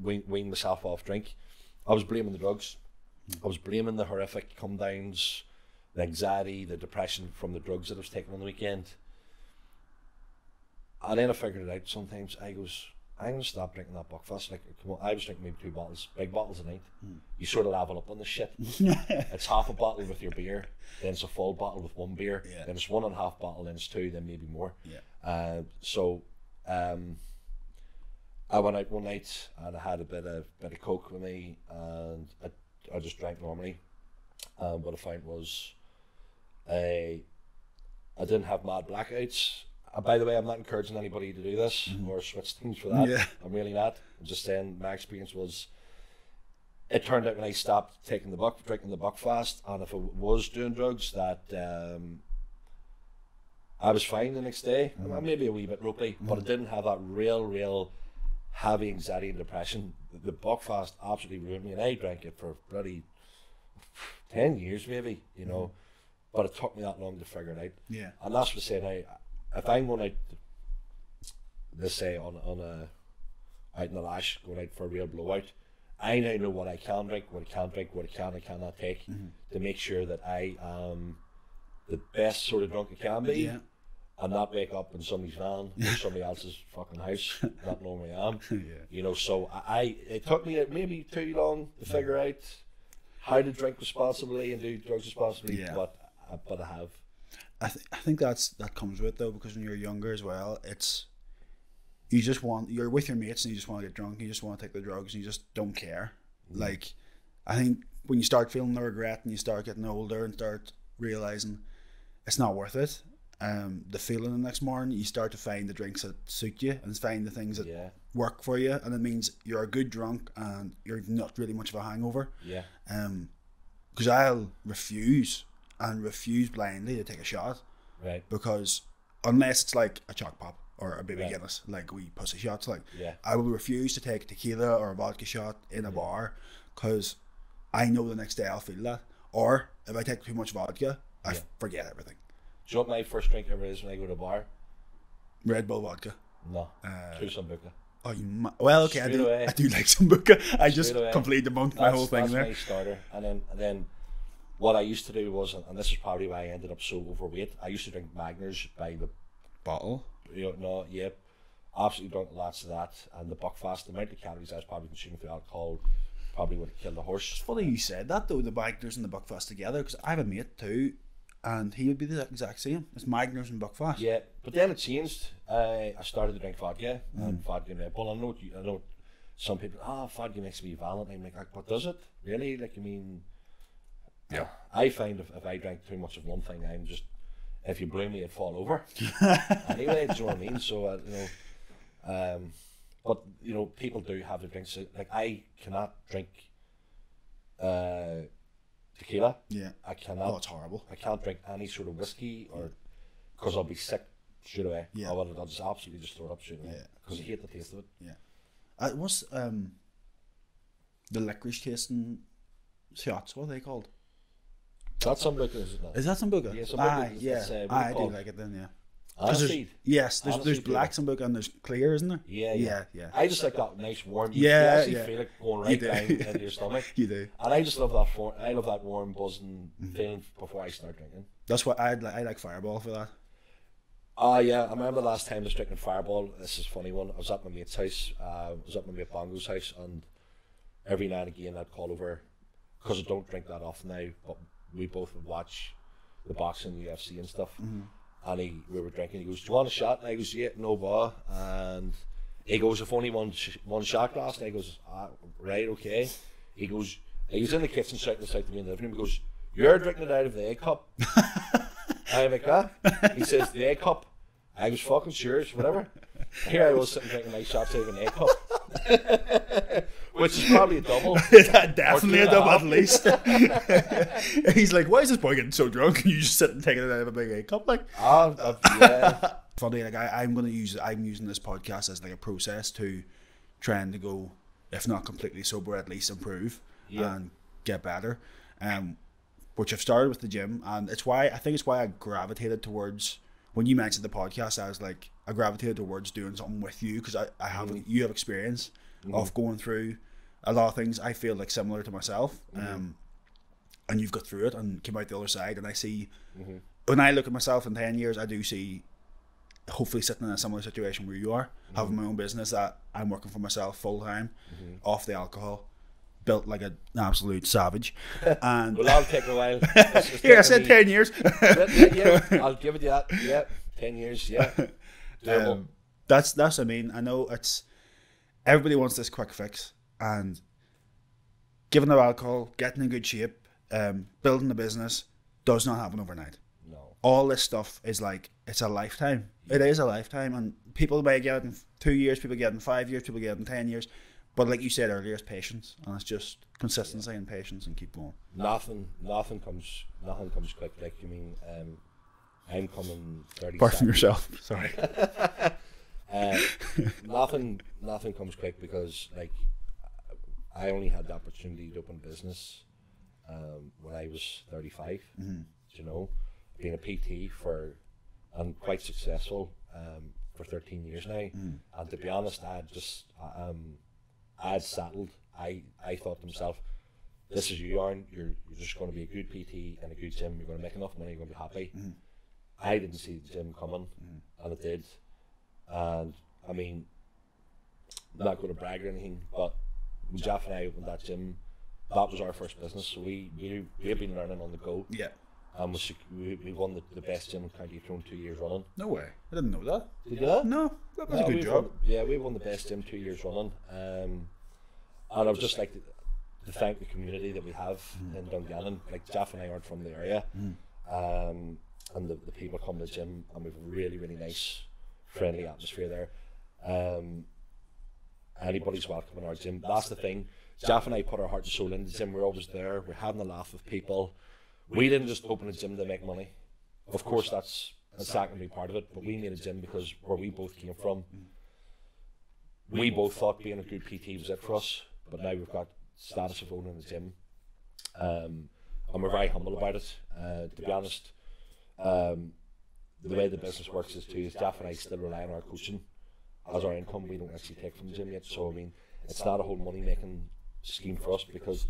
wean, wean myself off drink, I was blaming the drugs. Hmm. I was blaming the horrific come downs, the anxiety, the depression from the drugs that I was taking on the weekend. And then I figured it out sometimes. I goes, I'm gonna stop drinking that Buckfast. Like, come on, I was drinking maybe two bottles, big bottles a night. Hmm. You sort of level up on this shit. it's half a bottle with your beer, then it's a full bottle with one beer, Yeah. then it's one and a half bottle, then it's two, then maybe more. Yeah. Uh, so, um, I went out one night and I had a bit of bit of coke with me, and I, I just drank normally. Um, what I found was, I I didn't have mad blackouts. Uh, by the way, I'm not encouraging anybody to do this or switch things for that. Yeah. I'm really not. I'm just saying my experience was. It turned out when I stopped taking the buck, drinking the Buckfast, and if I was doing drugs, that um, I was fine the next day. Uh, Maybe a wee bit ropey, but I didn't have that real, real heavy anxiety and depression. The, the Buckfast absolutely ruined me, and I drank it for bloody ten years, maybe. You know, but it took me that long to figure it out. Yeah. And that's what I say now. If I'm going out, let's say on on a out in the lash, going out for a real blowout, I now know what I can drink, what I can't drink, what I can and cannot take, Mm-hmm. to make sure that I am the best sort of drunk I can be, Yeah. and not wake up in somebody's van or somebody else's fucking house, not knowing where I am. Yeah. You know, so I, I it took me maybe too long to figure out how to drink responsibly and do drugs responsibly, Yeah. but but I have. I, th- I think that's that comes with it though because when you're younger as well, it's you just want you're with your mates and you just want to get drunk, you just want to take the drugs, and you just don't care. Like, I think when you start feeling the regret and you start getting older and start realizing it's not worth it, um, the feeling the next morning, you start to find the drinks that suit you and find the things that Yeah. work for you, and it means you're a good drunk and you're not really much of a hangover. Yeah. Um, because I'll refuse and refuse blindly to take a shot Right. because unless it's like a chalk pop or a baby Right. Guinness, like we pussy shots, like Yeah. I will refuse to take tequila or a vodka shot in a bar because I know the next day I'll feel that. Or if I take too much vodka, I Yeah. forget everything. Do you know what my first drink ever is when I go to a bar? Red Bull vodka. No. Uh, Two Sambuca. Oh, you mu- well, okay, I do. away. I do like Sambuca. I just Straight away. completely debunked my whole thing that's there. my starter. And then and then what I used to do was, and this is probably why I ended up so overweight. I used to drink Magners by the Bottle. you know, no, yeah, absolutely drunk lots of that. And the Buckfast, the amount of calories I was probably consuming through alcohol probably would have killed a horse. It's Funny you said that though. The Magners and the Buckfast together because I have a mate too, and he would be the exact same. It's Magners and Buckfast. Yeah, but then it changed. I I started to drink vodka Mm. and vodka and Red Bull. I know, I know some people, ah, vodka makes me violent. I'm like, what does it? Really? Like, I mean, Yeah. I find if, if I drink too much of one thing, I'm just, if you blew me, I'd fall over. anyway, do you know what I mean? So, uh, you know, um, but, you know, people do have their drinks. Like, I cannot drink uh, tequila. Yeah. I cannot. Oh, it's horrible. I can't drink any sort of whiskey or because I'll be sick straight away. Yeah. I will, I'll just absolutely just throw it up straight away Yeah. because I hate the taste of it. Yeah. Uh, what's um the licorice tasting shots? What are they called? That's is it not? Is that? Yeah, Sambuca Aye, is- yeah. uh, you Aye, I do like it then, yeah. there's- yes, there's there's black Sambuca and there's clear, isn't there? Yeah, yeah, yeah, yeah. I just like that nice warm. You Yeah, actually yeah. feel it going You right do. down into your stomach. You do. And I just love that. For, I love that warm buzzing Mm-hmm. feeling before I start drinking. That's what I'd like. I like Fireball for that. Ah, yeah. I remember the last time I was drinking Fireball. This is a funny one. I was at my mate's house. Uh, I was at my mate Bongo's house, and every now and again I'd call over because I don't drink that often now. But we both would watch the boxing, the UFC, and stuff. And he, we were drinking. He goes, "Do you want a shot?" And I goes, "Yeah, no bar." And he goes, "If only one sh- one shot glass." And I goes, ah, "Right, okay." He goes, he was in the kitchen shouting this out to me in the living room. He goes, "You're drinking it out of the egg cup." I'm like, huh? He says, the egg cup. I was fucking serious, whatever. Here I was sitting drinking my shots out of an egg cup. Which is probably a double. Definitely a double at least. He's like, why is this boy getting so drunk? And you just sitting taking it out of a big egg cup, like. Ah, uh, yeah. funny. Like I, I'm going to use I'm using this podcast as like a process to trying to go, if not completely sober, at least improve Yeah. and get better. Um, which I've started with the gym, and it's why I think it's why I gravitated towards when you mentioned the podcast. I was like, I gravitated towards doing something with you because I, I have mm-hmm. you have experience of mm-hmm. going through a lot of things. I feel like similar to myself. Mm-hmm. Um, and you've got through it and came out the other side, and I see when I look at myself in ten years, I do see hopefully sitting in a similar situation where you are, Mm-hmm. having my own business that I'm working for myself full time, off the alcohol, built like an absolute savage, and Well, that'll take a while. Here I said me- ten years. yeah, yeah, I'll give it that. Yeah, ten years. Yeah. Um, that's that's I mean. I know it's everybody wants this quick fix, and giving up alcohol, getting in good shape, um, building a business does not happen overnight. no, All this stuff is like it's a lifetime. It is a lifetime, and people may get it in two years, people get it in five years, people get it in ten years. But like you said earlier, it's patience, and it's just consistency and patience, and keep going. nothing, nothing comes, nothing comes quick. Like you mean, um, I'm coming thirty. Apart from yourself, sorry. Uh, nothing, nothing comes quick because like I only had the opportunity to open business um, when I was 35. You know, being a PT for and quite successful um, for 13 years now. And to be honest, I just um, I had settled. I I thought to myself, this is. You're you're just going to be a good PT and a good gym. You're going to make enough money. You're going to be happy. I didn't see the gym coming, and it did. And I mean, I'm not going to brag or anything, but when Jeff and I opened that gym, that was our first business. So we we we have been learning on the go, Yeah. and we we, won the, the best gym in County Tyrone two years running. No way. I didn't know that. Did you know? No, that was a good job. Won, yeah, we won the best gym two years running. Um, and I would just like to, to thank the community that we have in Dungannon. Like Jeff and I aren't from the area, um, and the, the people come to the gym, and we've a really really nice, friendly atmosphere there. Um, anybody's welcome in our gym. That's the thing. Jeff and I put our heart and soul into the gym. We're always there. We're having a laugh with people. We didn't just open a gym to make money. Of course, that's a secondary part of it. But we made a gym because where we both came from, we both thought being a good PT was it for us. But now we've got status of owning the gym, um, and we're very humble about it. Uh, to be honest, um, the way the business works is too is Jeff and I still rely on our coaching. as our income. We don't actually take from the gym yet, so I mean, it's not a whole money making scheme for us because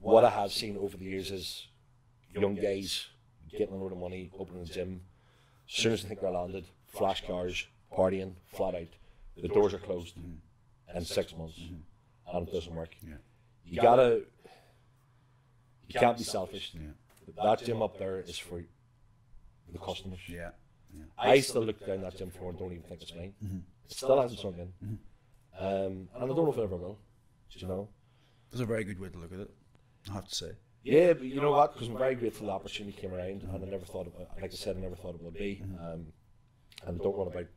what I have seen over the years is young guys getting a load of money, opening a gym. As soon as they think they're landed, flash cars, partying, flat out. The doors are closed in six months, and it doesn't work. Yeah. You gotta, you can't be selfish. Yeah. That gym up there is for the customers. Yeah. I still look down that gym floor and don't even think it's mine. It still hasn't sunk in. Um, and I don't know if it ever will. You know? That's a very good way to look at it. I have to say. Yeah, but you know what? Because I'm very grateful the opportunity came around, and I never thought, it, like I said, I never thought it would be. Um, and I don't want to about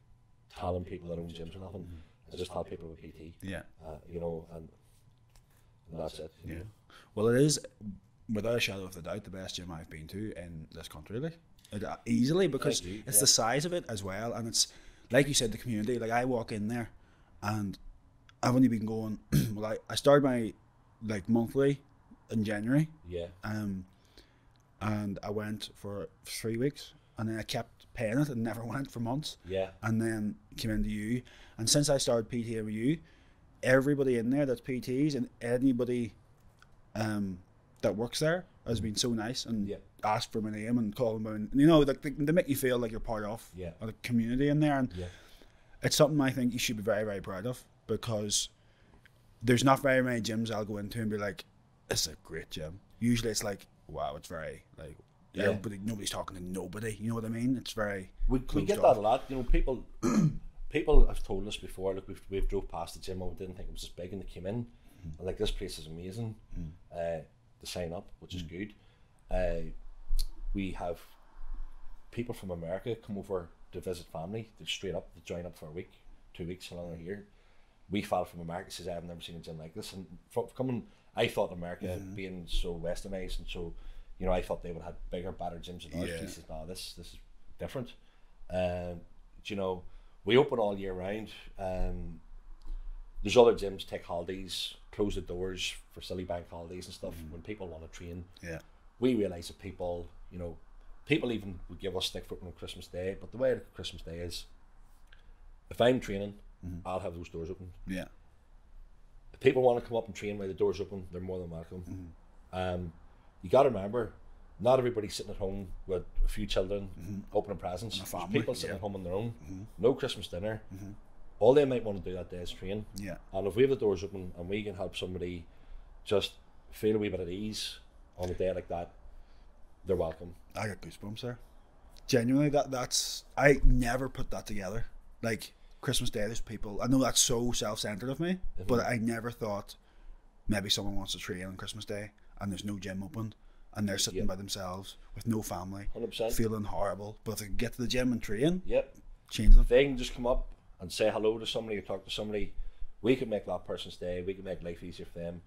telling people that own gyms or nothing. I just tell people with PT. Yeah. Uh, you know, and, and that's it. Yeah. know. Well, it is, without a shadow of a doubt, the best gym I've been to in this country, like it, uh, easily because you, it's yeah. the size of it as well, and it's like you said, the community. Like I walk in there, and I've only been going. well, I, I started my like monthly in January, Yeah. um, and I went for three weeks, and then I kept paying it and never went for months Yeah. and then came into you. And since I started PT with you, everybody in there that's PTs and anybody um, that works there has been so nice and Yeah. asked for my name and called me. And, you know, like they, they make you feel like you're part of Yeah. the community in there. And Yeah. it's something I think you should be very, very proud of because there's not very many gyms I'll go into and be like, "It's a great gym." Usually, it's like, "Wow, it's very like." Yeah. Everybody, nobody's talking to nobody. You know what I mean? It's very. We, we get off. that a lot. You know, people people have told us before. Look, we've we've drove past the gym and we didn't think it was as big, and they came in, and like this place is amazing. Mm-hmm. Uh, to sign up, which is mm-hmm. good. Uh, we have people from America come over to visit family. They straight up, they join up for a week, two weeks, so long they're here. We fell from America says I've never seen a gym like this, and from coming, I thought America being so westernized and so, you know, I thought they would have bigger, better gyms than ours. Yeah. He says, no, this this is different. Um, you know, we open all year round. Um, there's other gyms take holidays, close the doors for silly bank holidays and stuff when people want to train. Yeah. We realise that people, you know, people even would give us stick for on Christmas Day, but the way Christmas Day is, if I'm training, I'll have those doors open. Yeah. If people want to come up and train while the doors open, they're more than welcome. Um, you got to remember, not everybody's sitting at home with a few children opening presents. Mm-hmm. a There's family, people sitting yeah. Mm-hmm. at home on their own, no Christmas dinner. All they might want to do that day is train. Yeah. And if we have the doors open and we can help somebody just feel a wee bit at ease on a day like that, they're welcome. I got goosebumps there. Genuinely, that that's I never put that together. Like Christmas Day, there's people. I know that's so self-centered of me, but I never thought maybe someone wants to train on Christmas Day and there's no gym open and they're sitting Yeah. by themselves with no family, 100%. feeling horrible. But if they can get to the gym and train, Yep. change them. If they can just come up and say hello to somebody or talk to somebody, we can make that person's day. We can make life easier for them.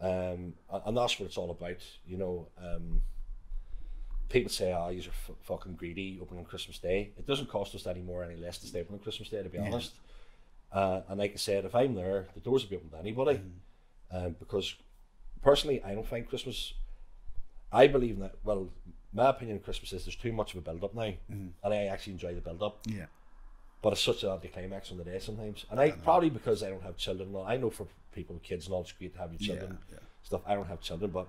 Um, and, that's what it's all about. You know, um, people say, "Oh, you're f- fucking greedy opening on Christmas Day." It doesn't cost us any more, any less to stay open on Christmas Day, to be honest. Uh, and like I said, if I'm there, the doors will be open to anybody. Um, because personally, I don't find Christmas. I believe in that. Well, my opinion of Christmas is there's too much of a build up now, and I actually enjoy the build up Yeah, but it's such an anticlimax on the day sometimes. And I probably because I don't have children. I know for people with kids and all, it's great to have your children Yeah, yeah. stuff. I don't have children, but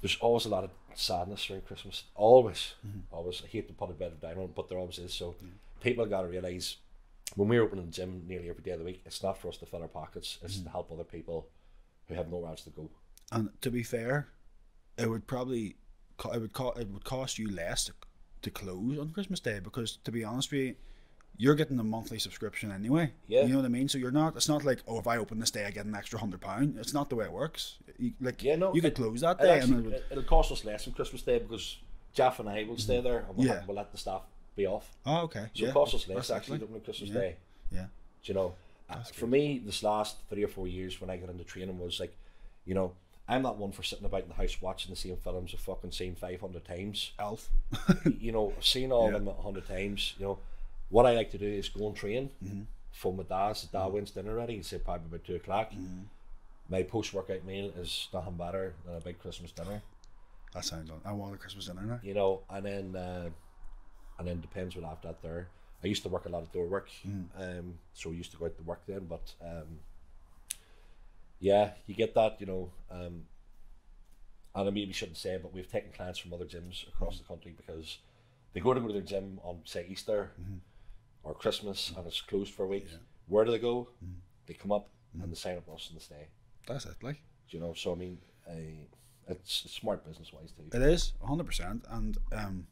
there's always a lot of sadness around Christmas. Always, Mm-hmm. always. I hate to put a bit of down on it, but there always is. So people got to realize when we're opening the gym nearly every day of the week, it's not for us to fill our pockets. It's Mm-hmm. to help other people who have nowhere else to go. and to be fair, it would probably it would co- it would cost you less to, to close on Christmas Day because to be honest with you, you're getting a monthly subscription anyway. Yeah. you know what I mean. So you're not. It's not like oh, if I open this day, I get an extra hundred pound. It's not the way it works. You, like Yeah, no, you could close that It day, actually, and it it'll cost us less on Christmas Day because Jeff and I will stay mm-hmm. there and we'll, Yeah. have- we'll let the staff be off. oh okay. So yeah, it costs us that's less actually actually- opening Christmas yeah. Day. Yeah, Do you know, uh, for me, this last three or four years when I got into training was like, you know, I'm not one for sitting about in the house watching the same films I've fucking seen 500 times. Elf. you know, I've seen all of Yeah. them a 100 times. You know, what I like to do is go and train. Mm-hmm. For my dad's, dad wins dinner ready. He said probably about two o'clock. Mm-hmm. My post workout meal is nothing better than a big Christmas dinner. that sounds. on. I want a Christmas dinner now. You know, and then uh, and then depends what I've got there. I used to work a lot of door work, um, so I used to go out to work then. But um, yeah, you get that, you know. Um, and I maybe shouldn't say, but we've taken clients from other gyms across the country because they go to go to their gym on say Easter or Christmas and it's closed for a week. Where do they go? They come up and they sign up with us and they stay. That's it. Like Do you know? So I mean, uh, it's smart business wise too. It is hundred percent, and um,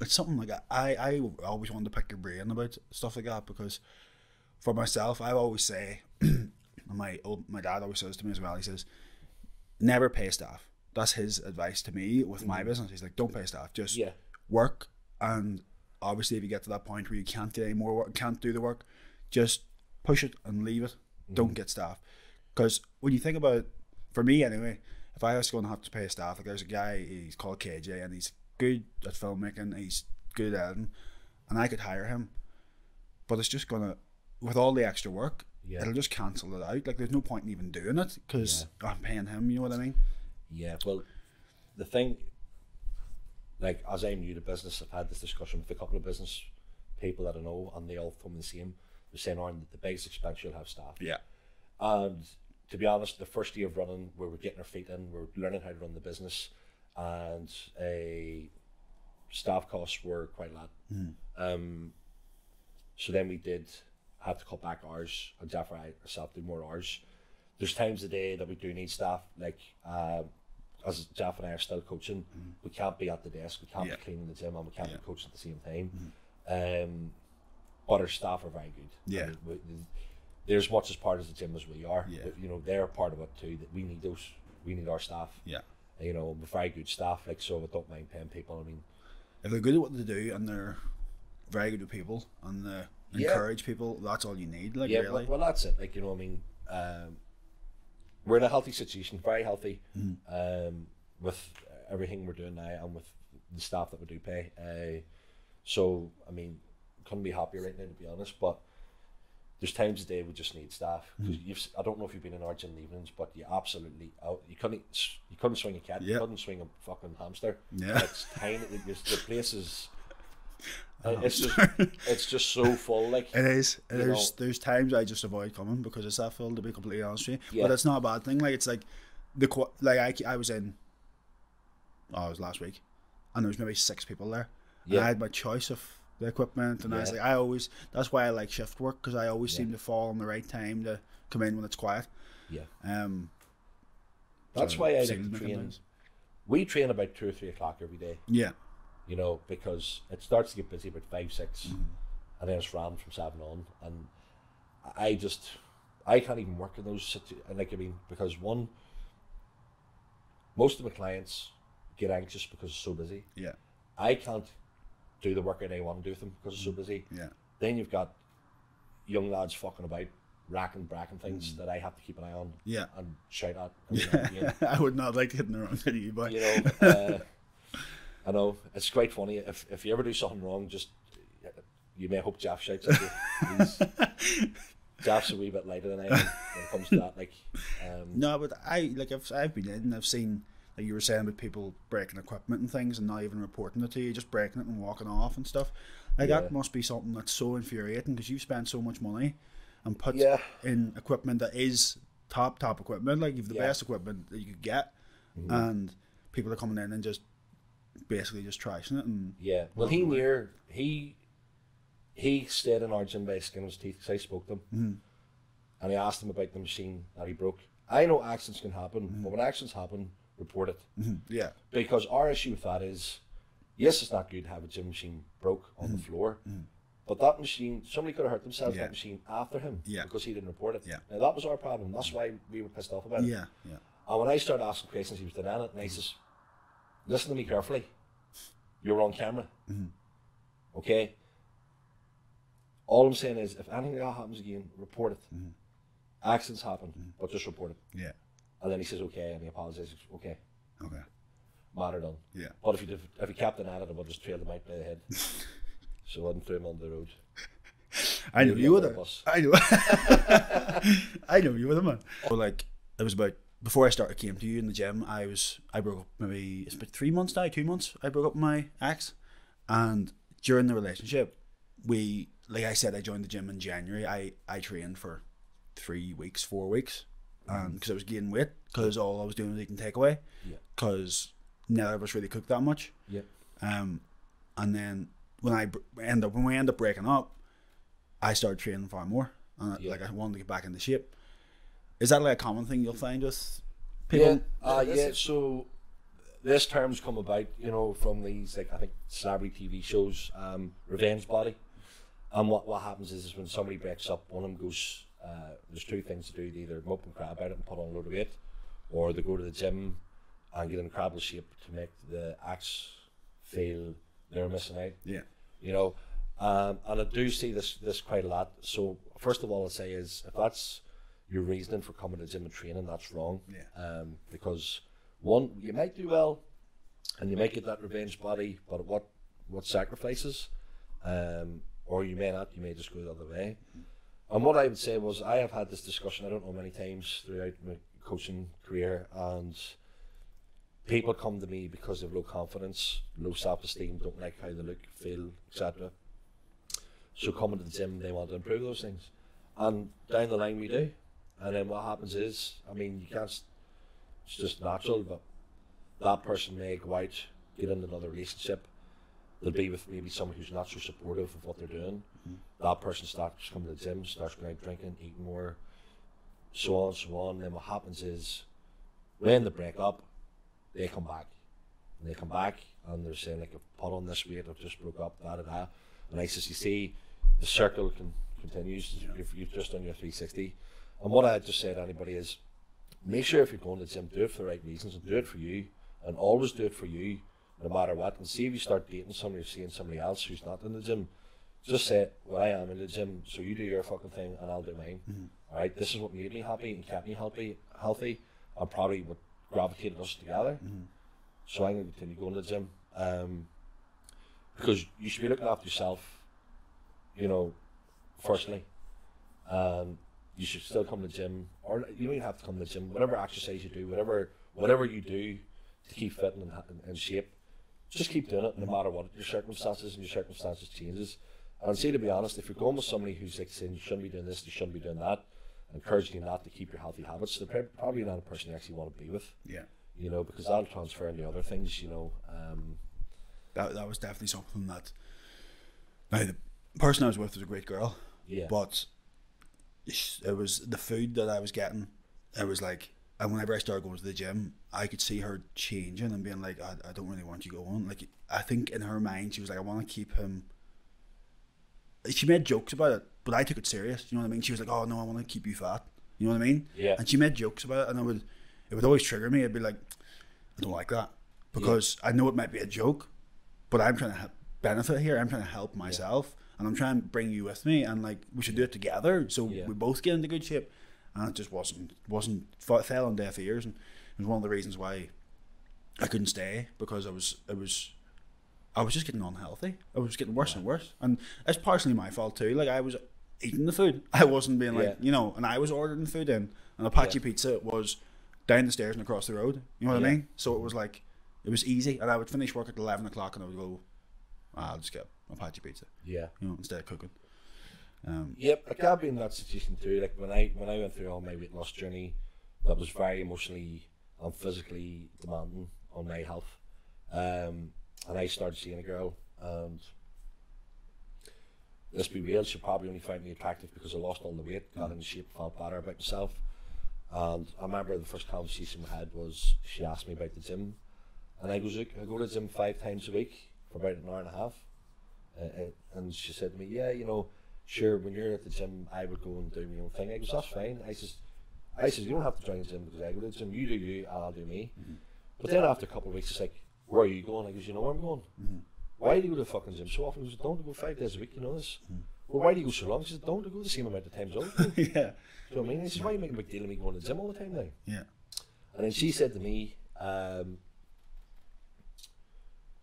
it's something like I I always wanted to pick your brain about stuff like that because for myself, I always say, my old my dad always says to me as well. He says, never pay staff. That's his advice to me with my mm-hmm. business. He's like, don't pay staff, just Yeah. work. And obviously, if you get to that point where you can't get any more work, can't do the work, just push it and leave it. Don't mm-hmm. get staff. Because when you think about, it, for me anyway, if I was going to have to pay staff, like there's a guy, he's called KJ, and he's good at filmmaking, he's good at editing, and I could hire him. But it's just gonna, with all the extra work, Yeah. it'll just cancel it out. Like there's no point in even doing it because I'm paying him. You know what I mean? Yeah, well, the thing, like, as I'm new to business, I've had this discussion with a couple of business people that I know, and they all told me the same. They're saying, "Aaron, the biggest expense you'll have staff." Yeah. And to be honest, the first year of running, we were getting our feet in, we are learning how to run the business, and a staff costs were quite a lot. Um, so then we did have to cut back hours, and Jeff and I ourselves do more hours. There's times a day that we do need staff, like uh, as Jeff and I are still coaching, we can't be at the desk, we can't Yeah. be cleaning the gym, and we can't Yeah. be coaching at the same time. Um, but our staff are very good. I Yeah. mean, we, they're as much as part of the gym as we are. Yeah. But, You know, they're part of it too. That we need those. We need our staff. Yeah. You know, we're very good staff. Like so, I don't mind paying people. I mean, If they're good at what they do and they're very good with people and they Yeah. encourage people, that's all you need. Like yeah. really. Well, well, that's it. Like you know, I mean, um, we're in a healthy situation, very healthy, Mm. um, with everything we're doing now and with the staff that we do pay. Uh, so I mean, couldn't be happier right now to be honest. But there's times a day we just need staff Mm. because you've. s- I don't know if you've been in gym in the evenings, but you absolutely out. You couldn't. You couldn't swing a cat. You couldn't swing a fucking hamster. Yeah. It's tiny. it- it's- the place is. It's just. It's just so full. Like It is. There's know- there's times I just avoid coming because it's that full. To be completely honest with you, Yeah. but it's not a bad thing. Like it's like the like I I was in oh, it was last week, and there was maybe six people there. And Yeah. I had my choice of the equipment, and I was like, I always that's why I like shift work because I always seem to fall on the right time to come in when it's quiet. Yeah. Um, That's so why I like to train. We train about two or three o'clock every day. Yeah, you know, because it starts to get busy about five, six, Mm-hmm. and then it's rammed from seven on, and I just, I can't even work in those situ- and like I mean, because one, most of my clients get anxious because it's so busy. yeah, I can't do the work I want to do with them because it's so busy. yeah, Then you've got young lads fucking about, racking, bracking things that I have to keep an eye on. Mm. Yeah. And shout at. every now and again. I would not like hitting the wrong you, but you know, uh, I know it's quite funny. If if you ever do something wrong, just you may hope Jeff shouts at you. Jeff's a wee bit lighter than I am when it comes to that. Like, um, No, but I like I've I've been in and I've seen like you were saying about people breaking equipment and things and not even reporting it to you, just breaking it and walking off and stuff. Like Yeah. that must be something that's so infuriating because you spend so much money and put Yeah. in equipment that is top top equipment. Like you've the Yeah. best equipment that you could get, mm-hmm. and people are coming in and just basically just trashing it and yeah. Well, he knew he he stayed in our gym by skin of his teeth because I spoke to him, mm-hmm. and I asked him about the machine that he broke. I know accidents can happen, but mm-hmm. when accidents happen, report it. Mm-hmm. yeah, because our issue with that is, yes, it's not good to have a gym machine broke on the mm-hmm. floor, mm-hmm. but that machine, somebody could have hurt themselves with Yeah. that machine after him Yeah. because he didn't report it. Yeah. Now that was our problem. That's why we were pissed off about it. yeah, yeah, And when I started asking questions, he was denying it, and I says, "Listen to me carefully. You're on camera. Okay. All I'm saying is, if anything like that happens again, report it. Accidents happen, but just report it." yeah. And then he says, "Okay," and he apologizes. Okay Okay, matter done. Yeah. But if you did, if you kept an at it, I would just trail them out by the head. so I wouldn't throw him on the road. I know Maybe you on would the have. bus. I know. I know you were the man. So like it was about before I started came to you in the gym. I was I broke up maybe it's been three months now, two months. I broke up with my ex, and during the relationship, we like I said, I joined the gym in January. I I trained for three weeks, four weeks, and because I was gaining weight, because all I was doing was eating takeaway, Yeah. because neither of us really cooked that much. Yep. Um, and then when I end up when we end up breaking up, I started training far more, and Yeah. like I wanted to get back into shape. Is that like a common thing you'll find with people? Yeah. Uh, yeah. So this term's come about, you know, from these like I think celebrity TV shows, um, Revenge Body. And what, what happens is, is when somebody breaks up, one of them goes. Uh, there's two things to do: they either mope and cry about it and put on a load of weight, or they go to the gym and get in crabble shape to make the ex feel they're missing out. Yeah. you know um, and I do see this this quite a lot so first of all I'd say is if that's your reasoning for coming to the gym and training that's wrong Yeah. um, because one you might do well and you might get that revenge body but what what sacrifices um, or you may not you may just go the other way and what I would say was I have had this discussion I don't know many times throughout my coaching career and people come to me because of low confidence, low self esteem, don't like how they look, feel, etc. So coming to the gym, they want to improve those things, and down the line we do. And then what happens is, I mean, you can't. It's just natural, but that person may go out, get into another relationship. They'll be with maybe someone who's not so supportive of what they're doing. That person starts coming to the gym, starts going out drinking, eating more, so on, so on. then what happens is, when they break up, they come back. And they come back and they're saying like I've put on this weight, I've just broke up, da da da. And I says, you see, the circle can continues. You've, you've just done your 360. And what I just say to anybody is, make sure if you're going to the gym, do it for the right reasons and do it for you, and always do it for you, no matter what. And see if you start dating somebody or seeing somebody else who's not in the gym, just say, well, I am in the gym, so you do your fucking thing and I'll do mine. All right, this is what made me happy and kept me healthy, healthy, and probably what gravitated us together. So I'm going to continue going to the gym. Um, because you should be looking after yourself, you know, firstly. Um, you should still come to the gym, or you don't even have to come to the gym. Whatever exercise you do, whatever whatever you do to keep fit and in, in shape, just keep doing it no matter what your circumstances and your circumstances changes. And see, to be honest, if you're going with somebody who's like saying you shouldn't be doing this, you shouldn't be doing that, encouraging you not to keep your healthy habits, they're probably not a person you actually want to be with Yeah. you know, because that'll transfer into other things, you know. Um, that that was definitely something that. Now the person I was with was a great girl, yeah, but it was the food that I was getting. It was like, and whenever I started going to the gym, I could see her changing and being like, I, I don't really want you going. Like I think in her mind she was like, I want to keep him. She made jokes about it, but I took it serious. You know what I mean? She was like, Oh no, I want to keep you fat. You know what I mean? Yeah. And she made jokes about it, and I would, it would always trigger me. I'd be like, I don't like that because I know it might be a joke, but I'm trying to help benefit here. I'm trying to help myself, and I'm trying to bring you with me, and like we should do it together, so Yeah. we both get into good shape. And it just wasn't wasn't fell on deaf ears, and it was one of the reasons why I couldn't stay because I was I was. I was just getting unhealthy. I was getting worse and worse, and it's partially my fault too. Like I was eating the food, I wasn't being like Yeah. you know, and I was ordering food in, and Apache Yeah. pizza was down the stairs and across the road. You know what I mean? So it was like it was easy, and I would finish work at eleven o'clock, and I would go, "Ah, "I'll just get Apache pizza," yeah. you know, instead of cooking. Um, Yep, like I've been in that situation too. Like when I when I went through all my weight loss journey, that was very emotionally and physically demanding on my health. Um, and I started seeing a girl, and let's be real, she probably only found me attractive because I lost all the weight, got in shape, felt better about myself. And I remember the first conversation we had was she asked me about the gym, and I goes, "Look, I go to the gym five times a week for about an hour and a half. Uh, uh, and she said to me, "Yeah, you know, sure, when you're at the gym, I would go and do my own thing." I goes, "That's fine." I says, "I says you don't have to join the gym because I go to the gym. You do you, I'll do me." But then after a couple of weeks, it's like, "Where are you going?" I goes, "You know where I'm going." Why do you go to the fucking gym so often? Goes, "Don't I go five days a week. You know this." Well, why do you go so long? Says, "Don't I go the same amount of times time." yeah, Do you know what I mean? He says, "Why you make a big deal of me going to the gym all the time now?" yeah, And then she said to me, um,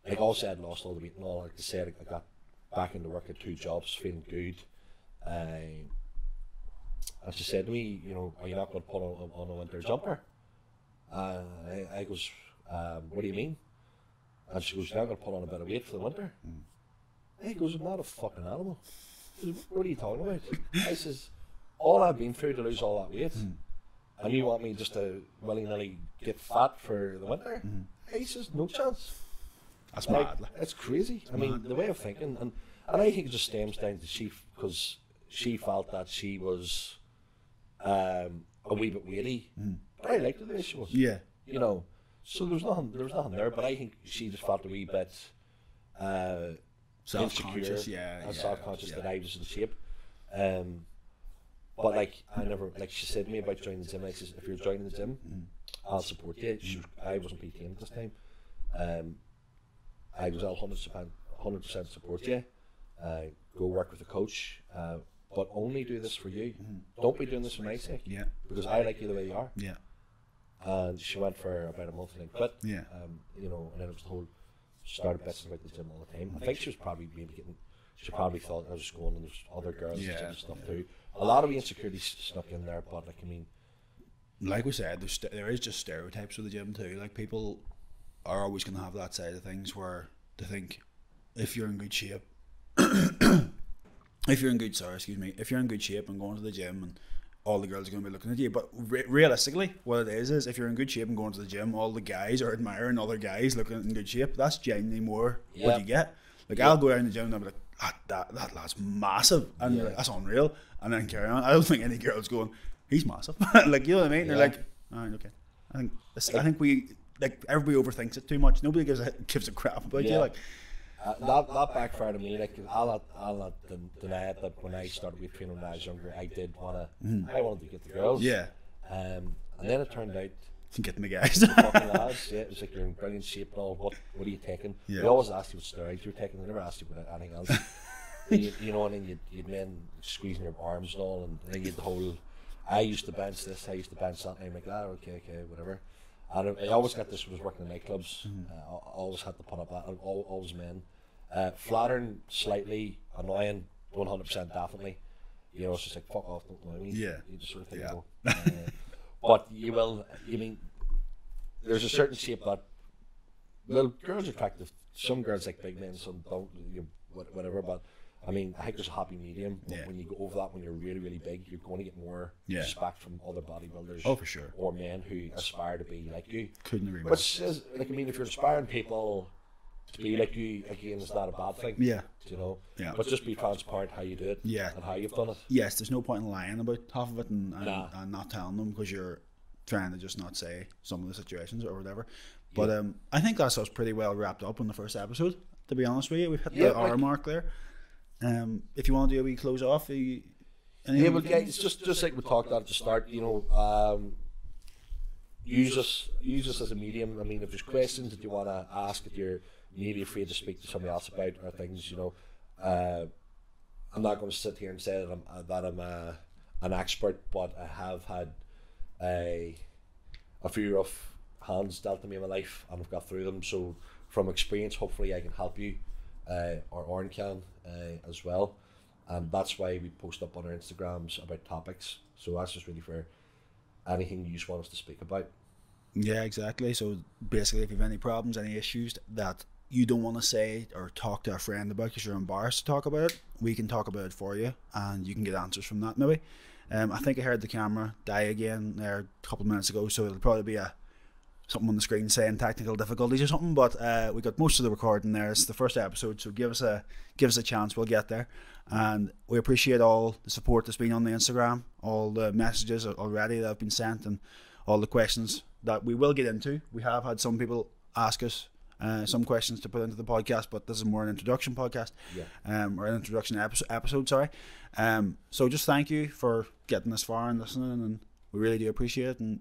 like also I'd lost all the weight and all, like I said, I got back into work at two jobs, feeling good. Um, and she said to me, you know, are you not going to put on, on a winter jumper? Uh, I, I goes, um, what do you mean? And she goes, you're not going to put on a bit of weight for the winter? Hmm. He goes, I'm not a fucking animal. Goes, what are you talking about? I says, all I've been through to lose all that weight, hmm. and you want me just to willy nilly get fat for the winter? Hmm. He says, no chance. that's Like, mad. It's crazy. I mean, the way of thinking, and, and I think it just stems down to she, because she felt that she was um, a wee bit weighty. But I liked the way she was. Yeah, You know, so there was nothing, there was nothing there. But I think she just felt a wee bit uh, insecure Yeah, and yeah, self-conscious yeah. that I was in shape. Um, but like I never, like she said to me about joining the gym. I says, if you're joining the gym, I'll support you. She I wasn't PTing at this time. Um, I was all hundred percent, hundred percent support you. Uh, go work with a coach, uh, but only do this for you. Don't be doing this for my sake. Yeah, Because I like you the way you are. yeah, And she went for about a month and then quit. Yeah. Um, you know, and then it was the whole she started bitching about the gym all the time. I think she was probably maybe getting she probably thought I was going and there's other girls Yeah, and stuff too. A lot of the insecurities snuck in there, but like I mean like we said, there's st- there is just stereotypes with the gym too. Like people are always going to have that side of things where they think if you're in good shape, if you're in good sorry, excuse me, if you're in good shape and going to the gym and all the girls are going to be looking at you. But re- realistically, what it is is if you're in good shape and going to the gym, all the guys are admiring other guys looking in good shape. That's genuinely more Yeah. what you get. Like I'll go down the gym and I'll be like, ah, that that lad's massive, and you're like, that's unreal. And then carry on. I don't think any girls going, he's massive. like you know what I mean? They're like, all right, okay. I think this, I think we like everybody overthinks it too much. Nobody gives a gives a crap about you. Like uh, that that backfired on me. Like I'll not I'll not den- deny it that when I started with training when I was younger, I did wanna I wanted to get the girls. Yeah, Um, and then it turned out getting the guys. fucking lads, yeah, it was like you're in brilliant shape and all. What what are you taking? Yeah. They always asked you what steroids you were taking. They never asked you about anything else. you, you know, and then you'd, you'd men squeezing your arms and all, and then you'd the whole. I used to bench this. I used to bench that. And I'm like, ah, okay, okay, whatever. And I I always got this I was working in nightclubs. Mm-hmm. Uh, I always had to put up that. and al- Always men. Uh, flattering, slightly annoying, one hundred percent definitely. You know, it's just like fuck off. Don't know what I mean? Yeah. You just sort of think, Yeah. well, uh, but you will. You mean there's a certain shape that well, girls are attractive. Some girls like big men, some don't. You know, whatever. But I mean, I think there's a happy medium. When- Yeah. When you go over that, when you're really, really big, you're going to get more Yeah. respect from other bodybuilders. Oh, for sure. Or men who aspire to be like you. Couldn't agree more. Which is, like, I mean, if you're inspiring people to be like you, again, it's not a bad thing. Yeah. You know? Yeah. But just be transparent how you do it. Yeah. And how you've done it. yes, there's no point in lying about half of it and, and, Nah. and not telling them because you're trying to just not say some of the situations or whatever. But um, I think that's us pretty well wrapped up in the first episode. To be honest with you, we've hit Yeah, the hour like- mark there. Um, if you want to do a wee close off, you, Yeah, well, yeah, it's just just like we talked about at the start. You know, um, use us use us as a medium. I mean, if there's questions that you want to ask, that you're maybe afraid to speak to somebody else about, or things, you know, uh, I'm not going to sit here and say that I'm that I'm uh, an expert, but I have had a a few rough hands dealt to me in my life, and I've got through them. So, from experience, hopefully, I can help you, uh, or Aaron can uh, as well. And that's why we post up on our Instagrams about topics. So that's just really for anything you just want us to speak about. Yeah, exactly. So basically, if you have any problems, any issues that you don't want to say or talk to a friend about because you're embarrassed to talk about it, we can talk about it for you and you can get answers from that maybe. Um, I think I heard the camera die again there a couple of minutes ago, so it'll probably be a something on the screen saying technical difficulties or something. But uh, we got most of the recording there. It's the first episode, so give us a give us a chance. We'll get there, and we appreciate all the support that's been on the Instagram, all the messages already that have been sent, and all the questions that we will get into. We have had some people ask us. Uh, some questions to put into the podcast, but this is more an introduction podcast, Yeah. um, or an introduction episode. episode sorry. Um, so just thank you for getting this far and listening, and we really do appreciate it. And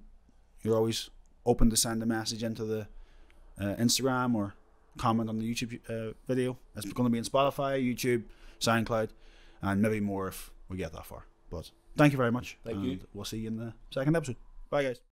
you're always open to send a message into the uh, Instagram or comment on the YouTube uh, video. It's going to be in Spotify, YouTube, SoundCloud, and maybe more if we get that far. But thank you very much. Thank and you. We'll see you in the second episode. Bye, guys.